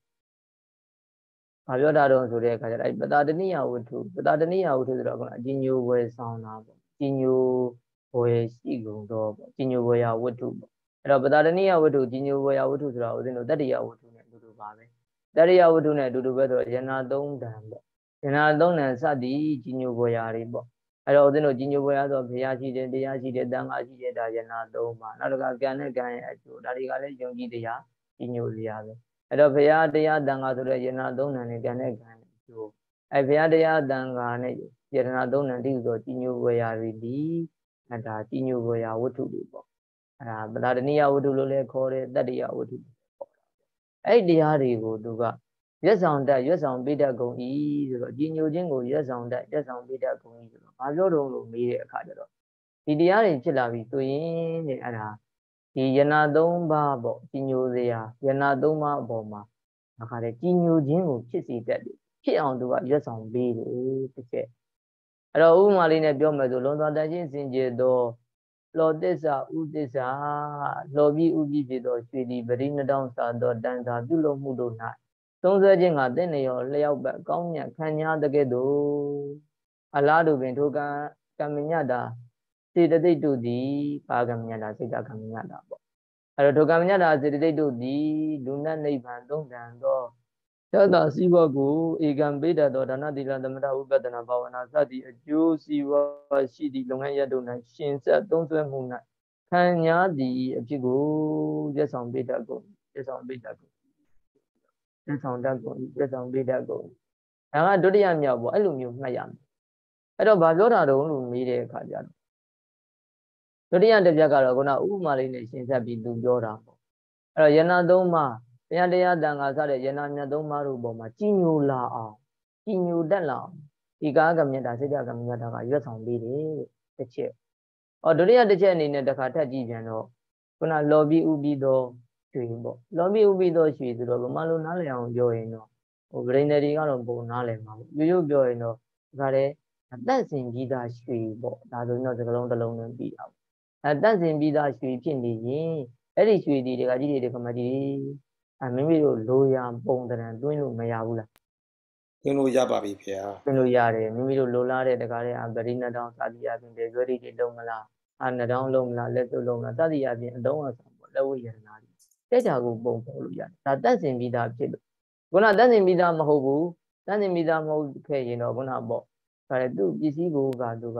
ဘာပြောတာတော့ဆိုတဲ့အခါကျတော့အဲ့ပတာတနိယဝတ္ထုပတာတနိယဝတ္ထုဆိုတော့ကအကျဉ်းညိုဝယ်ဆောင်တာပေါ့အကျဉ်းညိုဝယ်ရှိကုန်တော့ပေါ့အကျဉ်းညိုဝယ်ရဝတ္ထုပေါ့ အဲ့တော့ပတာတနိယဝတ္ထုအကျဉ်းညိုဝယ်ရဝတ္ထုဆိုတာဦးဇင်းတို့တတ္တိယဝတ္ထုနဲ့အတူတူပါပဲတတ္တိယဝတ္ထုနဲ့အတူတူပဲဆိုတော့ယနာသုံးတန်ပေါ့ယနာသုံးတန်စသည်အကျဉ်းညိုဝယ်ရတွေပေါ့အဲ့တော့ဦးဇင်းတို့ကြီးညိုပွဲရဆိုဘုရားရှိတယ်တရားရှိတယ်တန်ခါရှိတယ်ဒါယနာသုံးပါနောက်တစ်ခါကံနဲ့ကံရဲ့အကျိုးဒါတွေကလည်းယုံကြည်တရားကြီးညိုစရာပဲအဲ့တော့ဘုရားတရားတန်ခါဆိုတဲ့ယနာသုံးဏနဲ့ကံနဲ့ကံရဲ့အကျိုးအဲ့ဘုရားတရားတန်ခါနဲ့ယနာသုံးဏတိဆိုကြီးညိုပွဲရတွေဒီအဲ့ဒါကြီးညိုပွဲရဝတ္ထုတွေပေါ့ အဲ့ဒါပဒါတနိယဝတ္ထုလို့လည်းခေါ်တယ်တတ္တိယဝတ္ထုလို့ခေါ်တာအဲ့တရားတွေကိုသူကရွတ်ဆောင်တတ်ရွတ်ဆောင်ပေးတတ်ကုန်၏ဆိုတော့ကြီးညိုခြင်းကိုရွတ်ဆောင်တတ်ရွတ်ဆောင်ပေးတတ်ကုန်၏ဆိုတော့ဘာပြောတော့လို့မေးတဲ့အခါကျတော့ဒီတရားတွေဖြစ်လာပြီဆိုရင်တဲ့အဲ့ဒါဒီယနာ၃ပါးပေါ့ကြီးညိုစရာယနာ၃ပါးအပေါ်မှာအခါတည်းကြီးညိုခြင်းကိုဖြစ်စေတတ်တယ်ဖြစ်အောင်သူကရွတ်ဆောင်ပေးတယ်တစ်ချက်အဲ့တော့ဥပမာလေးနဲ့ပြောမယ်ဆိုလွန်သွားတန်ချင်းစင်ကြယ်သော လောသစ္စာဥသစ္စာလောပြီးဥပြီးဖြစ်သောရွှေဒီပရိနတောင်းစာသောတန်စာပြုလုပ်မှုတို့၌သုံးဆွဲခြင်းကတင့်နေရောလျောက်ပတ်ကောင်းမြတ်ခံညာတကဲ့သို့အလားတူပင်ထိုကံကမ္မညတာစေတသိက်တို့သည်ပါကမ္မညတာစိတ်တကမ္မညတာပေါ့အဲ့တော့ထိုကမ္မညတာစေတသိက်တို့သည်လူနတ်နိဗ္ဗာန်သုံးတန်သော သတ္တစီဝကိုဧကံပိတသောဒါနတိလသမထဥပဒနာဘာဝနာစသည်အကျိုးစီဝရှိသည့်လုပ်ငန်းရတို့၌ရှင်ဆက်သုံးဆွဲမှု၌ခံညာသည်အဖြစ်ကိုရက်ဆောင်ပိတကုန်ရက်ဆောင်ပိတကုန်ပြဆောင်တတ်ကုန်ပြဆောင်ပေးတတ်ကုန်ဒါကဒုတိယမြောက်ပေါ့အဲ့လိုမျိုးမှတ်ရမယ်အဲ့တော့ဘာပြောတာတုံးလို့မေးတဲ့အခါကျတော့ဒုတိယတစ်ပြက်ကတော့ခုနဥပမာလေးနဲ့ရှင်းဆက်ပြီးသူပြောတာပေါ့အဲ့တော့ယနာသုံးပါး တရားတရားတန်ခါစတဲ့ယနာမြတ်သုံးပါးတို့ပေါ်မှာကြီးညိုလာအောင်ကြီးညိုတတ်လာအောင်ဒီကားကမြတ်တာစိတ်ကမြတ်တာကရွတ်ဆောင်ပေးတယ်တစ်ချက်။အော်ဒုတိယတစ်ချက်အနေနဲ့တစ်ခါထပ်ကြည့်ပြန်တော့ခုနလော်ပြီးဥပြီးတော့ရွှေပေါ့လောဘီဥပိသောရွှေဆိုတော့ဗမာလိုနားလည်အောင်ပြောရင်တော့ဟိုဗရိန်တွေကတော့ပုံနားလည်မှာပေါ့ရိုးရိုးပြောရင်တော့ဒါလည်းအသက်စင်ကြီးသားရွှေပေါ့ဒါဆိုရင်တော့စကလုံးတစ်လုံးနဲ့ပြီးတာပေါ့အသက်စင်ပြီးသားရွှေဖြစ်နေရင်အဲ့ဒီရွှေဒီတွေကကြီးတွေကမကြီး အမိမိတို့လိုရာပုံတရံတွင်းလို့မရဘူးလားတွင်းလို့ရပါပြီဖေ။တွင်းလို့ရတယ်မိမိတို့လိုလားတဲ့တကားတဲ့အဗရိနတောင်စာတိအပြင်ဒေဇဝရီတွေလုံးမလားအာနတောင်လုံးမလားလက်စုပ်လုံးမလားစသည်အပြင်အလုံးအဆောင်ပေါ့လက်ဝိယရနာတက်ကြကိုပုံပေါ်လို့ရတယ်ဒါတက်စင်ပြီးသားဖြစ်လို့ခုနတက်စင်ပြီးသားမဟုတ်ဘူးတက်စင်ပြီးသားမဟုတ်ခဲ့ရင်တော့ခုနပေါ့ဒါလည်းသူ့ပစ္စည်းကိုကသူက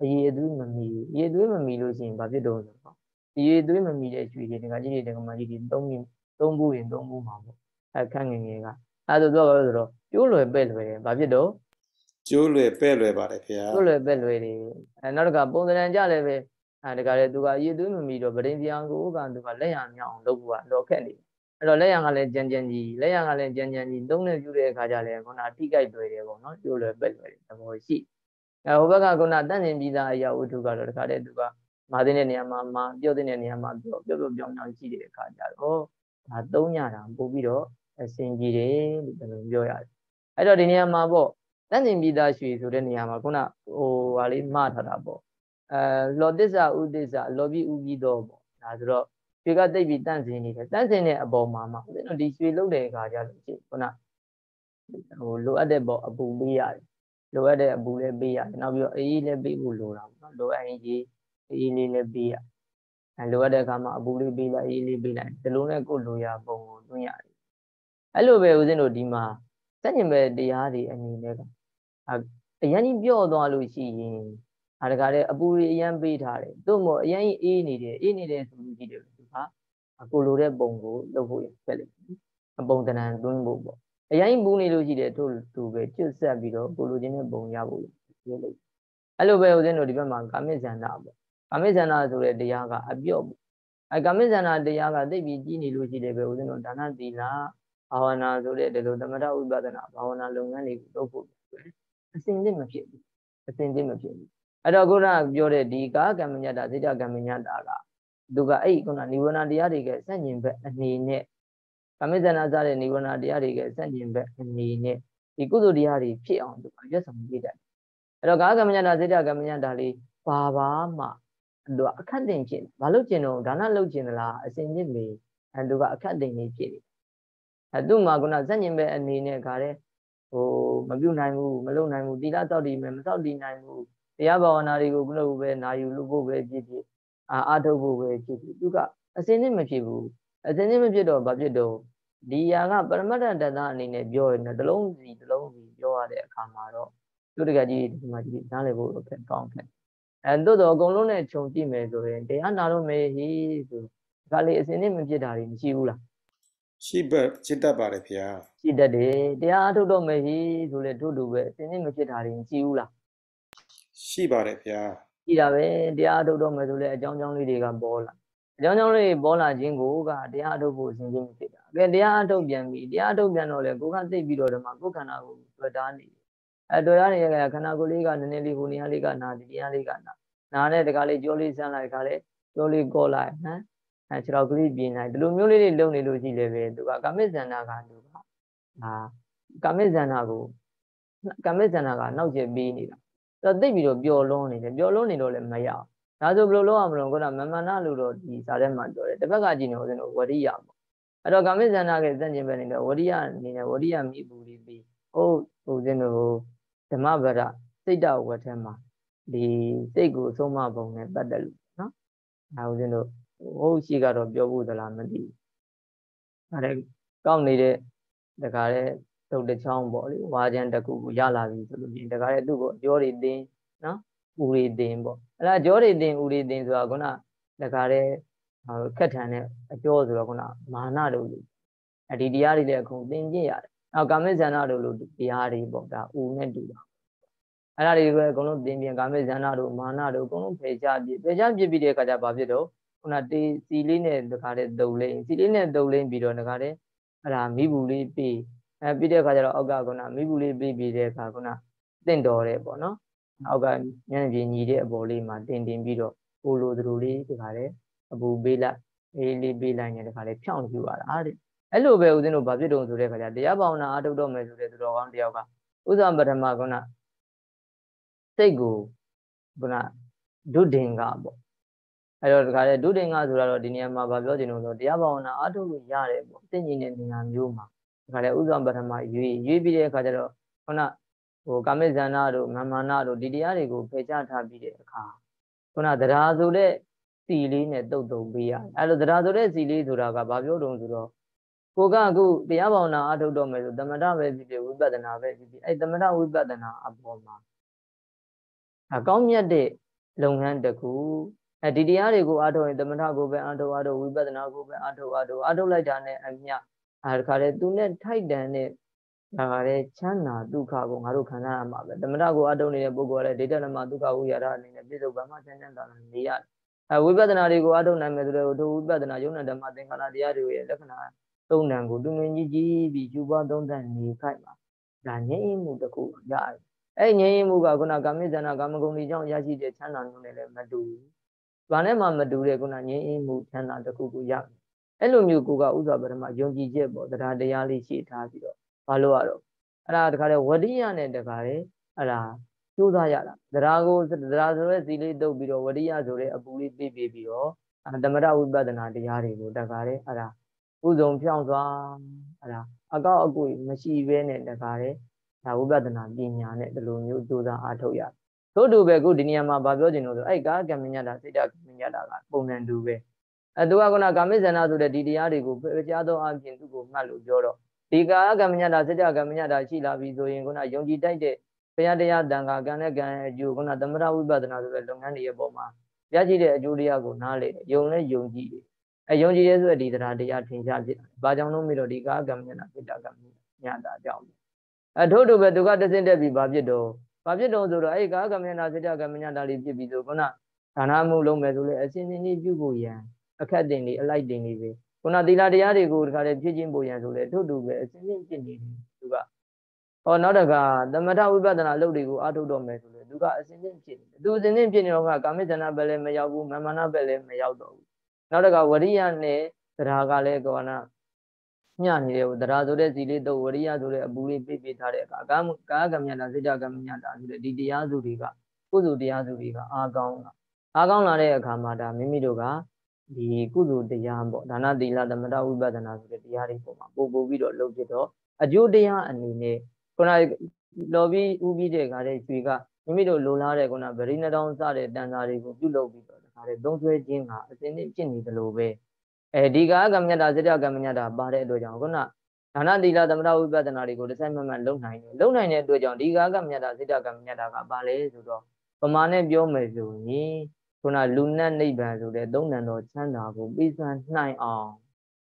အရေးအသွေးမမီဘူးအရေးအသွေးမမီလို့ရှိရင်ဘာဖြစ်တော့ဆိုတော့ဒီရေးအသွေးမမီတဲ့ရွှေတွေတကကြီးတွေတကမကြီးတွေသုံးပြီး သုံးဖို့ရင်သုံးဖို့မှာပေါ့အခန့်ငယ်ငယ်ကအဲဆိုတော့ဆိုတော့ကျိုးလွယ်ပဲ့လွယ်တယ်ဘာဖြစ်တော့ကျိုးလွယ်ပဲ့လွယ်ပါတယ်ခင်ဗျာကျိုးလွယ်ပဲ့လွယ်တယ်အဲနောက်တစ်ခါပုံစံကြလည်းပဲအဲတကယ်လေသူကရည်သွေးမမီတော့ဗရင်ပြန်ကိုကသူကလက်ရမြောက်အောင်လုပ်ဖို့ကတော့ခက်နေတယ်အဲ့တော့လက်ရံကလည်းကြမ်းကြမ်းကြီးလက်ရံကလည်းကြမ်းကြမ်းကြီးသုံးနေပြုတဲ့အခါကျလည်းခုနတိကြိုက်တွေ့တယ်ပေါ့နော်ကျိုးလွယ်ပက်လွယ်သဘောရှိအဲဟိုဘက်ကခုနတန့်စင်ပြီးသားအရာဝတ္ထုကတော့တခါတည်းသူကမာတဲ့နေရာမှာမာပြောတဲ့နေရာမှာပြောပြောပြောပြောင်းပြောင်းရှိတဲ့အခါကျတော့ ဒါသုံးရတာပို့ပြီးတော့အစင်ကြီးတယ်လို့ကျွန်တော်ပြောရတယ်အဲ့တော့ဒီနေရာမှာပေါ့တန့်စင်ပြီးသားရွှေဆိုတဲ့နေရာမှာခုနဟိုဟာလေးမှားထားတာပေါ့အဲလောသစ္စာဥသစ္စာလောဘီဥပြီးတော့ပေါ့ဒါဆိုတော့ရွှေကတိတ်ပြီးတန့်စင်နေတယ်တန့်စင်တဲ့အပေါ်မှာမှဦးဇင်းတို့ဒီရွှေလုတ်တဲ့အခါကျလို့ရှိခုနဟိုလိုအပ်တဲ့ပေါ့အပူပေးရတယ်လိုအပ်တဲ့အပူလည်းပေးရတယ်နောက်ပြီးတော့အေးလည်းပေးဖို့လိုတာပေါ့နော်လိုအပ်ရင်ကြီးအေးလေးလည်းပေးရအဲ လိုအပ်တဲ့အခါမှာအပူလေးပေးလိုက်အေးလေးပေးလိုက်ဒီလိုနဲ့ကိုလိုရာပုံကိုတွင်းရတယ်အဲ့လိုပဲဦးဇင်းတို့ဒီမှာစัจဉ္ပဲတရားတွေအနေနဲ့ကအရင်ကြီးပြော့သွားလို့ရှိရင်အာတကားတဲ့အပူတွေအရန်ပေးထားတယ်သို့မဟုတ်အရန်အေးနေတယ်အေးနေတယ်ဆိုလို့ကြည့်တယ်သူကအကိုလိုတဲ့ပုံကိုလုပ်ဖို့ရဖြစ်လိမ့်မယ်အပုံတဏ္ဍသွင်းဖို့ပေါ့အရင်ပူနေလို့ရှိတယ်သူ့သူပဲကျွတ်ဆက်ပြီးတော့ကိုလိုချင်တဲ့ပုံရဖို့ရလိမ့်အဲ့လိုပဲဦးဇင်းတို့ဒီဘက်မှာကာမိဇန္နာပေါ့ ကာမိဇန္နာဆိုတဲ့တရားကအပြော့ပေါ့အဲကာမိဇန္နာတရားကသိပြီးကြီးနေလို့ရှိတယ်ပဲဦးဇင်းတို့ဒါနသီလဘာဝနာဆိုတဲ့ဒီလိုသမထဥပဒနာဘာဝနာလုပ်ငန်းတွေကိုလုပ်ဖို့အစဉ်သင့်မဖြစ်ဘူးအစဉ်သင့်မဖြစ်ဘူးအဲ့တော့ခုနကပြောတဲ့ဒီကာကမ္မညတာစိတ္တကမ္မညတာကသူကအဲ့ခုနနိဝရဏတရားတွေကစန့်ကျင်ဘက်အနေနဲ့ကမိဇဏစတဲ့နိဝရဏတရားတွေကစန့်ကျင်ဘက်အနေနဲ့ဒီကုသိုလ်တရားတွေဖြစ်အောင်သူကရွတ်ဆောင်ပြတတ်တယ်အဲ့တော့ကာကမ္မညတာစိတ္တကမ္မညတာလေးဘာဘာမှ သူကအခက်တင်ဖြစ်ဘာလို့ကျင်တော့ဒါနလုပ်ကျင်သလားအစဉ်ချင်းမေအဲသူကအခက်တင်လေးဖြစ်နေအဲသူ့မှာခုနစန့်ကျင်ဘက်အနေနဲ့ခါတဲ့ဟိုမပြုတ်နိုင်ဘူးမလုပ်နိုင်ဘူးတိလတောက်တည်မယ်မတောက်တည်နိုင်ဘူးတရားဘာဝနာတွေကိုခုနကပဲနာယူလို့ဖို့ပဲဖြစ်ဖြစ်အာအထုတ်ဖို့ပဲဖြစ်ဖြစ်သူကအစင်းနဲ့မဖြစ်ဘူးအစင်းနဲ့မဖြစ်တော့ဘာဖြစ်တော့ဒီယာကပရမတ္တတတအနေနဲ့ပြောရင်တလုံးစီတလုံးစီပြောရတဲ့အခါမှာတော့သူတကကြီးဒီမှာဒီနားလည်ဖို့ခက်ကောင်းခက် အဲတို့တော့အကုန်လုံးနဲ့ခြုံကြည့်မယ်ဆိုရင်တရားနာတော့မယ်ဟေးဆိုဒါလေးအစင်းနဲ့မဖြစ်တာတွေမရှိဘူးလားရှိဘက်จิตတတ်ပါတယ်ဗျာရှိတတ်တယ်တရားအထုတ်တော့မယ်ဟေးဆိုလေတို့တူပဲအစင်းနဲ့မဖြစ်တာတွေမရှိဘူးလားရှိပါတယ်ဗျာကြည်တာပဲတရားအထုတ်တော့မယ်ဆိုလဲအကြောင်းကြောင်းလေးတွေကပေါ်လာအကြောင်းကြောင်းလေးပေါ်လာခြင်းကိုကတရားအထုတ်ဖို့အစဉ်ချင်းဖြစ်တာအဲတရားအထုတ်ပြန်ပြီတရားအထုတ်ပြန်တော့လေကိုကသိပြီးတော့ဒီမှာကိုယ်ခန္ဓာကိုတွေ့တာနေ အဲတွေ့ရနေတဲ့ခန္ဓာကိုယ်လေးကနည်းနည်းလေးဟိုနေရာလေးကနာဒီတရားလေးကနာနာနဲ့တခါလေးကြောလေးဆန်းလိုက်ခါလေးကြောလေးကောလိုက်ဟမ်အဲခြေတော်ကလေးပြင်လိုက်ဒီလိုမျိုးလေးတွေလုပ်နေလို့ရှိလေပဲသူကကာမိဇန္နာကသူကအာကာမိဇန္နာကိုကာမိဇန္နာကနောက်ကျပြီးနေတာတော့သိပြီးတော့ပျော်လွန်းနေတယ်ပျော်လွန်းနေတော့လည်းမရအောင်ဒါဆိုဘယ်လိုလုပ်အောင်မလို့ခုနမမနာလို့တော့ဒီစာထဲမှာပြောတယ်တစ်ဖက်ကကြည့်နေဦးဇင်းတို့ဝရိယပေါ့အဲ့တော့ကာမိဇန္နာကစန့်ကျင်ပဲနေတော့ဝရိယအနေနဲ့ဝရိယမိပူပြီးပြီးဟုတ်ဦးဇင်းတို့ ဓမ္မဗရစိတ်တဝတ်ထဲမှာဒီစိတ်ကိုအဆုံးမပုံနဲ့ပတ်သက်လို့နော်အဲဦးဇင်းတို့ဟုတ်ရှိကတော့ပြောဖို့သလားမသိဘူးအဲဒါကောက်နေတဲ့တခါတဲ့တုတ်တစ်ချောင်းပေါ့လေဝါချမ်းတစ်ခုကိုရလာပြီဆိုလို့ဒီတခါတဲ့သူ့ကိုအကျော်တွေတင်းနော်ဥရီတင်ပေါ့အဲ့ဒါကြောတွေတင်ဥရီတင်ဆိုတာခုနတခါတဲ့ခက်ထန်တဲ့အကျော်ဆိုတော့ခုနမာနတို့လူအဒီတရားတွေလည်းအခုသင်ပြရတယ် နောက်ကာမိဇန္နတို့လူတရားတွေပေါ့ဒါဥနဲ့တူတာအဲ့ဒါတွေပဲအကုန်လုံးသင်ပြန်ကာမိဇန္နတို့မာနတို့အကုန်လုံးဖယ်ချပြဖယ်ချပြပြီးတဲ့အခါကျဘာဖြစ်တော့ခုနတေးစီလေးနဲ့တခါတဲ့တုံလိမ့်စီလေးနဲ့တုံလိမ့်ပြီးတော့တခါတဲ့အဲ့ဒါမိဘူးလေးပြီးအဲပြီးတဲ့အခါကျတော့အောက်ကခုနမိဘူးလေးပြီးပြီးတဲ့အခါခုနတင့်တော်တယ်ပေါ့နော်အောက်ကညနေပြင်ညီတဲ့အပေါ်လေးမှာတင်တင်ပြီးတော့ပိုလိုသူတို့လေးဒီခါလေအပူပေးလိုက်အေးလေးပေးလိုက်နေဒီခါလေဖြောင်းယူရတာအားဒီ အဲ့လိုပဲဦးဇင်းတို့ဘာဖြစ်တုံဆိုတဲ့ခါကျတရားပေါနာအထုတ်တော့မယ်ဆိုတဲ့သူတော်ကောင်းတယောက်ကဥစ္စာပထမကစိတ်ကိုကဒုဒင်္ဂပေါ့အဲ့တော့ဒီခါလေဒုဒင်္ဂဆိုတာတော့ဒီနေရာမှာဘာပြောချင်လို့ဆိုတရားပေါနာအထုတ်လို့ရတယ်ပေါ့သိဉ္ဇင်းတဲ့နေရာမျိုးမှာဒီခါလေဥစ္စာပထမရွေးရွေးပြီးတဲ့အခါကျတော့ခုနဟိုကာမိဇန္နာတို့မမနာတို့ဒီတရားတွေကိုဖယ်ချထားပြီးတဲ့အခါခုနတရားဆိုတဲ့စီလေးနဲ့တုတ်တုံပေးရတယ်အဲ့လိုတရားဆိုတဲ့စီလေးဆိုတာကဘာပြောတုံဆိုတော့ ကိုကအခုတရားပေါနာအထုတ်တော့မယ်ဆိုသမထပဲဖြစ်ဖြစ်ဝိပဿနာပဲဖြစ်ဖြစ်အဲ့သမထဝိပဿနာအပေါ်မှာအကောင်းမြတ်တဲ့လုပ်ငန်းတစ်ခုအဲဒီတရားတွေကိုအထုတ်ရင်သမထကိုပဲအထုတ်အထုတ်ဝိပဿနာကိုပဲအထုတ်အထုတ်အထုတ်လိုက်တာနဲ့အမြအဲဒါခါလေသူနဲ့ထိုက်တန်တဲ့ဒါကလည်းချမ်းသာဒုက္ခကိုငါတို့ခံစားရမှာပဲသမထကိုအတုံနေတဲ့ပုဂ္ဂိုလ်ကလည်းဒိဋ္ဌနမဒုက္ခဝိရဒအနေနဲ့ပြည့်စုံဘာမှချမ်းချမ်းသာသာနေရတယ်။အဲဝိပဿနာတွေကိုအတုံနိုင်မယ်ဆိုတော့ဒုဝိပဿနာယုံနာဓမ္မသင်္ခါရတရားတွေရဲ့လက္ခဏာ သုံးဏကိုသူငင်ကြီးကြီးပြီးယူပွားသုံးသပ်နေခိုက်မှာဒါငြိမ်းမှုတစ်ခုရတယ်။အဲငြိမ်းမှုကခုနကာမိဇဏကာမဂုဏ်တွေကြောင့်ရရှိတဲ့ချမ်းသာမျိုးနဲ့လည်းမတူဘူး။ဘာနဲ့မှမတူတဲ့ခုနငြိမ်းမှုချမ်းသာတစ်ခုကိုရတယ်။အဲ့လိုမျိုးကိုကဥစ္စာပရမယုံကြည်ချက်ပေါ့တရားတရားလေးရှိထားပြီးတော့ဘာလို့ရတော့အဲ့ဒါတခါလေဝရိယနဲ့တခါလေအဲ့ဒါကျိုးစားရတာတရားကိုတရားဆိုတဲ့ဇီလေးတုပ်ပြီးတော့ဝရိယဆိုတဲ့အပူလေးပြပြပြီးတော့သမထဝိပဿနာတရားတွေကိုတခါလေအဲ့ဒါ ဥဆုံးဖြောင်းစွာအဲ့ဒါအကောက်အကွေမရှိဘဲနဲ့တခါလေဒါဝိပဿနာပညာနဲ့ဒီလိုမျိုးကျိုးစားအားထုတ်ရသို့တူပဲခုဒီနေရာမှာဗာပြောချင်လို့ဆိုအဲ့ကာကမ္မညတာစိတ်တကမ္မညတာကပုံစံတူပဲအဲသူကကကာမိဇဏဆိုတဲ့ဒီတရားတွေကိုကြားသောအပြင်သူ့ကိုမှတ်လို့ပြောတော့ဒီကာကမ္မညတာစိတ္တကမ္မညတာရှိလာပြီဆိုရင်ခုနယုံကြည်တိုက်တဲ့ဘုရားတရားတန်ခါကံနဲ့ကံအကျိုးခုနသမထဝိပဿနာဆိုတဲ့လုပ်ငန်းတွေရဲ့ပုံမှာရရှိတဲ့အကျိုးတရားကိုနားလေယုံနဲ့ယုံကြည်တယ် အဲယုံကြည်ရဲဆိုတဲ့ဒီတရားတရားထင်ရှားဖြစ်တယ်။ဘာကြောင့်လို့မေးတော့ဒီကာကမ္မညတာစိတ္တကမ္မညတာကြောင့်အဲထို့တူပဲသူကတစင်းတက်ပြီးဘာဖြစ်တော့ဘာဖြစ်တော့ဆိုတော့အဲ့ကာကမညာစိတ်တကမညာတာလေးဖြစ်ပြီးဆိုခုနဒါနမှုလုံးမယ်ဆိုလေအစဉ်စဉ်ကြီးပြုဖို့ရန်အခက်တင်တွေအလိုက်တင်တွေပဲခုနသီလတရားတွေကိုတခါလေဖြစ်ချင်းဖို့ရန်ဆိုလေထို့တူပဲအစဉ်စဉ်ဖြစ်နေတယ်သူကဟောနောက်တကသမထဝိပဿနာလုပ်တွေကိုအားထုတ်တော့မယ်ဆိုလေသူကအစဉ်စဉ်ဖြစ်နေတယ်သူအစဉ်စဉ်ဖြစ်နေတော့ကကာမိဇဏဘက်လည်းမရောက်ဘူးမမနာဘက်လည်းမရောက်တော့ဘူး နောက်တကဝရိယနဲ့တရားကလည်းကောနာညနေတယ်တရားဆိုတဲ့ဇီလေးတော့ဝရိယဆိုတဲ့အပူလေးပြပြထားတဲ့အခါကာမကာကမြတ်တာစိတ္တကမြတ်တာဆိုတဲ့ဒီတရားစုတွေကကုသိုလ်တရားစုတွေကအာကောင်းတာအာကောင်းလာတဲ့အခါမှာဒါမိမိတို့ကဒီကုသိုလ်တရားပေါ့ဒါနသီလသမထဝိပဿနာဆိုတဲ့တရားတွေပုံမှာပို့ပို့ပြီးတော့လုပ်ဖြစ်တော့အကျိုးတရားအနေနဲ့ခုနလော်ပြီးဥပြီးတဲ့ခါတဲ့ကျွေကမိမိတို့လိုလားတဲ့ခုနဗရိနတောင်းစတဲ့တန်စာတွေကိုပြုလုပ်ပြီး တော့ဒါခါတဲ့သုံးဆွဲခြင်းကအစဉ်နဲ့ဖြစ်နေသလိုပဲအဲဒီကာကမ္မညတာစိတ္တကမ္မညတာပါတဲ့အတွက်ကြောင့်ခုနဒါနသီလသမထဝိပဿနာတွေကိုတစ်ဆိုင်မှမှလုံနိုင်တယ်လုံနိုင်တဲ့အတွက်ကြောင့်ဒီကာကမ္မညတာစိတ္တကမ္မညတာကပါလဲဆိုတော့ပမာနဲ့ပြောမယ်ဆိုရင်ခုနလူနဲ့နိဗ္ဗာန်ဆိုတဲ့သုံးနံတော်ချမ်းသာကိုပြီးစွမ်းနိုင်အောင်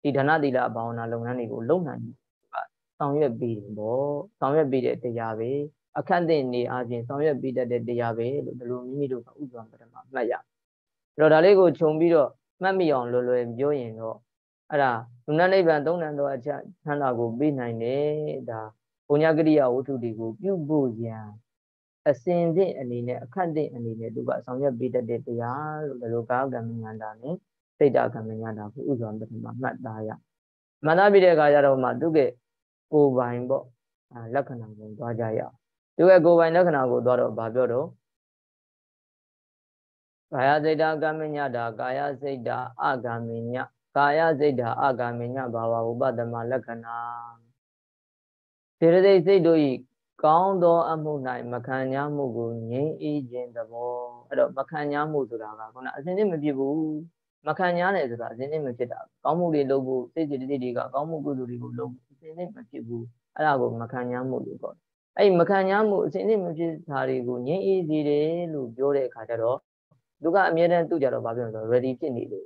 ဒီဒါနသီလဘာဝနာလုပ်ငန်းတွေကိုလုံနိုင်ဆောင်ရွက်ပြီးတယ်ပေါ့ဆောင်ရွက်ပြီးတဲ့တရားပဲအခန့်တဲ့နေအချင်းဆောင်ရွက်ပြီးတတ်တဲ့တရားပဲလို့ဒီလိုမိမိတို့ကဥပ္ပံပထမမှတ်ရအဲ့ တော့ဒါလေးကိုခြုံပြီးတော့မှတ်မိအောင်လွယ်လွယ်ပြောရင်တော့အဲ့ဒါလူနာနိဗ္ဗာန်သုံးနံတော်အချက်ချမ်းသာကိုပြီးနိုင်တယ်ဒါဘုံညာကရိယာဝတ္ထုတွေကိုပြုဖို့ရန်အစဉ်သင့်အနေနဲ့အခန့်သင့်အနေနဲ့သူကဆောင်ရွက်ပေးတတ်တဲ့တရားလို့ဒီလိုကာကမ္မညာတာနဲ့စိတ်တကမ္မညာတာကိုဥစွာပထမမှတ်သားရမှတ်သားပြီးတဲ့အခါကျတော့မှသူကကိုယ်ပိုင်ပေါ့လက္ခဏာကိုသွားကြရအောင်သူရဲ့ကိုယ်ပိုင်လက္ခဏာကိုသွားတော့ဗာပြောတော့ ကာယစိတ်ဓာကမညတာကာယစိတ်ဓာအကမညကာယစိတ်ဓာအကမညဘာဝဥပဒမလက္ခဏာသေရစိတ်စိတ်တို့ဤကောင်းသောအမှု၌မခံညာမှုကိုငြိမ်းအေးခြင်းသဘောအဲ့တော့မခံညာမှုဆိုတာကခုနအစဉ်စစ်မဖြစ်ဘူးမခံညာတယ်ဆိုတာအစဉ်စစ်မဖြစ်တာကောင်းမှုတွေလုပ်ဖို့စိတ်စိတ်တိတိကကောင်းမှုကုသိုလ်တွေကိုလုပ်ဖို့အစဉ်စစ်မဖြစ်ဘူးအဲ့ဒါကိုမခံညာမှုလို့ခေါ်တယ်အဲ့ဒီမခံညာမှုအစဉ်စစ်မဖြစ်တာတွေကိုငြိမ်းအေးစေတယ်လို့ပြောတဲ့အခါကျတော့ သူကအမြဲတမ်းသူ့ကြတော့ဘာပြောလဲဆိုတော့ ready ဖြစ်နေလို့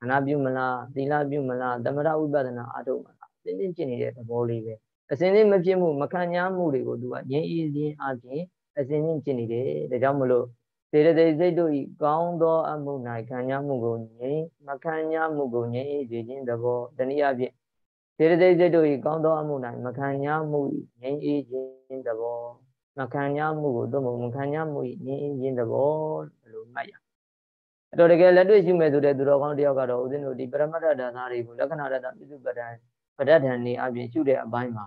ခဏပြုမလားသီလပြုမလားသမထဝိပဿနာအားထုတ်မလားတင်းတင်းဖြစ်နေတဲ့သဘောလေးပဲအစဉ်စဉ်မဖြစ်မှုမခံညားမှုတွေကိုသူကငြင်းအေးခြင်းအပြင်အစဉ်စဉ်ဖြစ်နေတယ်ဒါကြောင့်မလို့သေရတိစိတ်တို့ဤကောင်းသောအမှု၌ခံညားမှုကိုငြိမ်မခံညားမှုကိုငြိမ်အေးစေခြင်းသဘောတနည်းအားဖြင့်သေရတိစိတ်တို့ဤကောင်းသောအမှု၌မခံညားမှုငြိမ်အေးခြင်းသဘောမခံညားမှုကိုသို့မဟုတ်မခံညားမှုငြိမ်အေးခြင်းသဘောလို့မှတ်ရ အဲ့တော့တကယ်လက်တွေ့ရှိမဲ့ဆိုတဲ့သူတော်ကောင်းတယောက်ကတော့ဦးဇင်းတို့ဒီပရမတ္ထဒါနတွေကိုလက္ခဏာရတ္တပြစုပဒံပဋ္ဌာန်နေအပြင်ရှုတဲ့အပိုင်းမှာ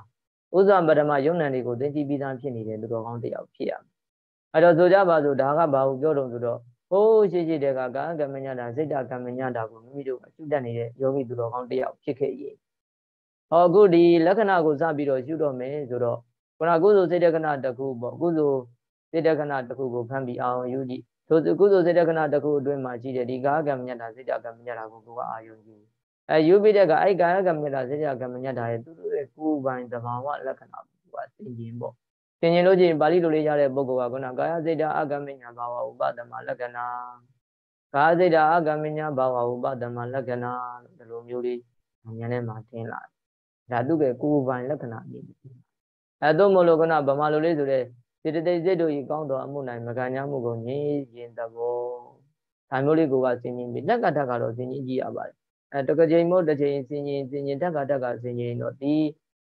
ဥဇ္ဇပရမယုံနံတွေကိုသင်ကြည့်ပြီးသားဖြစ်နေတဲ့သူတော်ကောင်းတယောက်ဖြစ်ရမယ်အဲ့တော့ဆိုကြပါစို့ဒါကဘာကိုပြောတော့ဆိုတော့ဟိုးရှိရှိတဲ့ကကာကမ္မညတာစိတ်တကမ္မညတာကိုမိမိတို့ရှုတတ်နေတဲ့ယောဂီသူတော်ကောင်းတယောက်ဖြစ်ခဲ့ရဲ့ဟောအခုဒီလက္ခဏာကိုစပြီးတော့ရှုတော့မယ်ဆိုတော့ခုနကုသိုလ်စိတ်တက္ခဏတစ်ခုပေါ့ကုသိုလ်စိတ်တက္ခဏတစ်ခုကိုဖမ်းပြီးအောင်ယူကြည့် ဆိုကုသိုလ်စိတ်တက္ခဏတစ်ခုအတွင်းမှာရှိတဲ့ဒီကာကမ္မညတာစိတ်တကမ္မညတာကိုကိုကအာယုံယူအဲယူပြီးတဲ့ကအဲ့ကာယကမ္မညတာစိတ်တကမ္မညတာရဲ့သူတို့ရဲ့ကိုယ်ပိုင်သဘာဝလက္ခဏာကိုကသိခြင်းပေါ့သင်ရင်လို့ချင်းပါဠိလိုလေးရတဲ့ပုဂ္ဂိုလ်ကခုနကာယစိတ်တအကမ္မညာဘာဝဥပဒမလက္ခဏာကာယစိတ်တအကမ္မညာဘာဝဥပဒမလက္ခဏာဒီလိုမျိုးလေးဉာဏ်ထဲမှာသင်လာဒါသူကကိုယ်ပိုင်လက္ခဏာအဖြစ်အဲသို့မလို့ခုနဗမာလိုလေးဆိုတဲ့ စေတသိက်စိတ်တို့ဤကောင်းသောအမှု၌မကံညာမှုကိုငြင်းရင်သဘောဒါမျိုးလေးကိုကစဉ်းကျင်ပြီးတက္ကတကတော့စဉ်းကျင်ကြည့်ရပါတယ်အဲတကကြိမ်မို့တကြိမ်စဉ်းကျင်စဉ်းကျင်တက္ကတကစဉ်းကျင်တော့ဒီ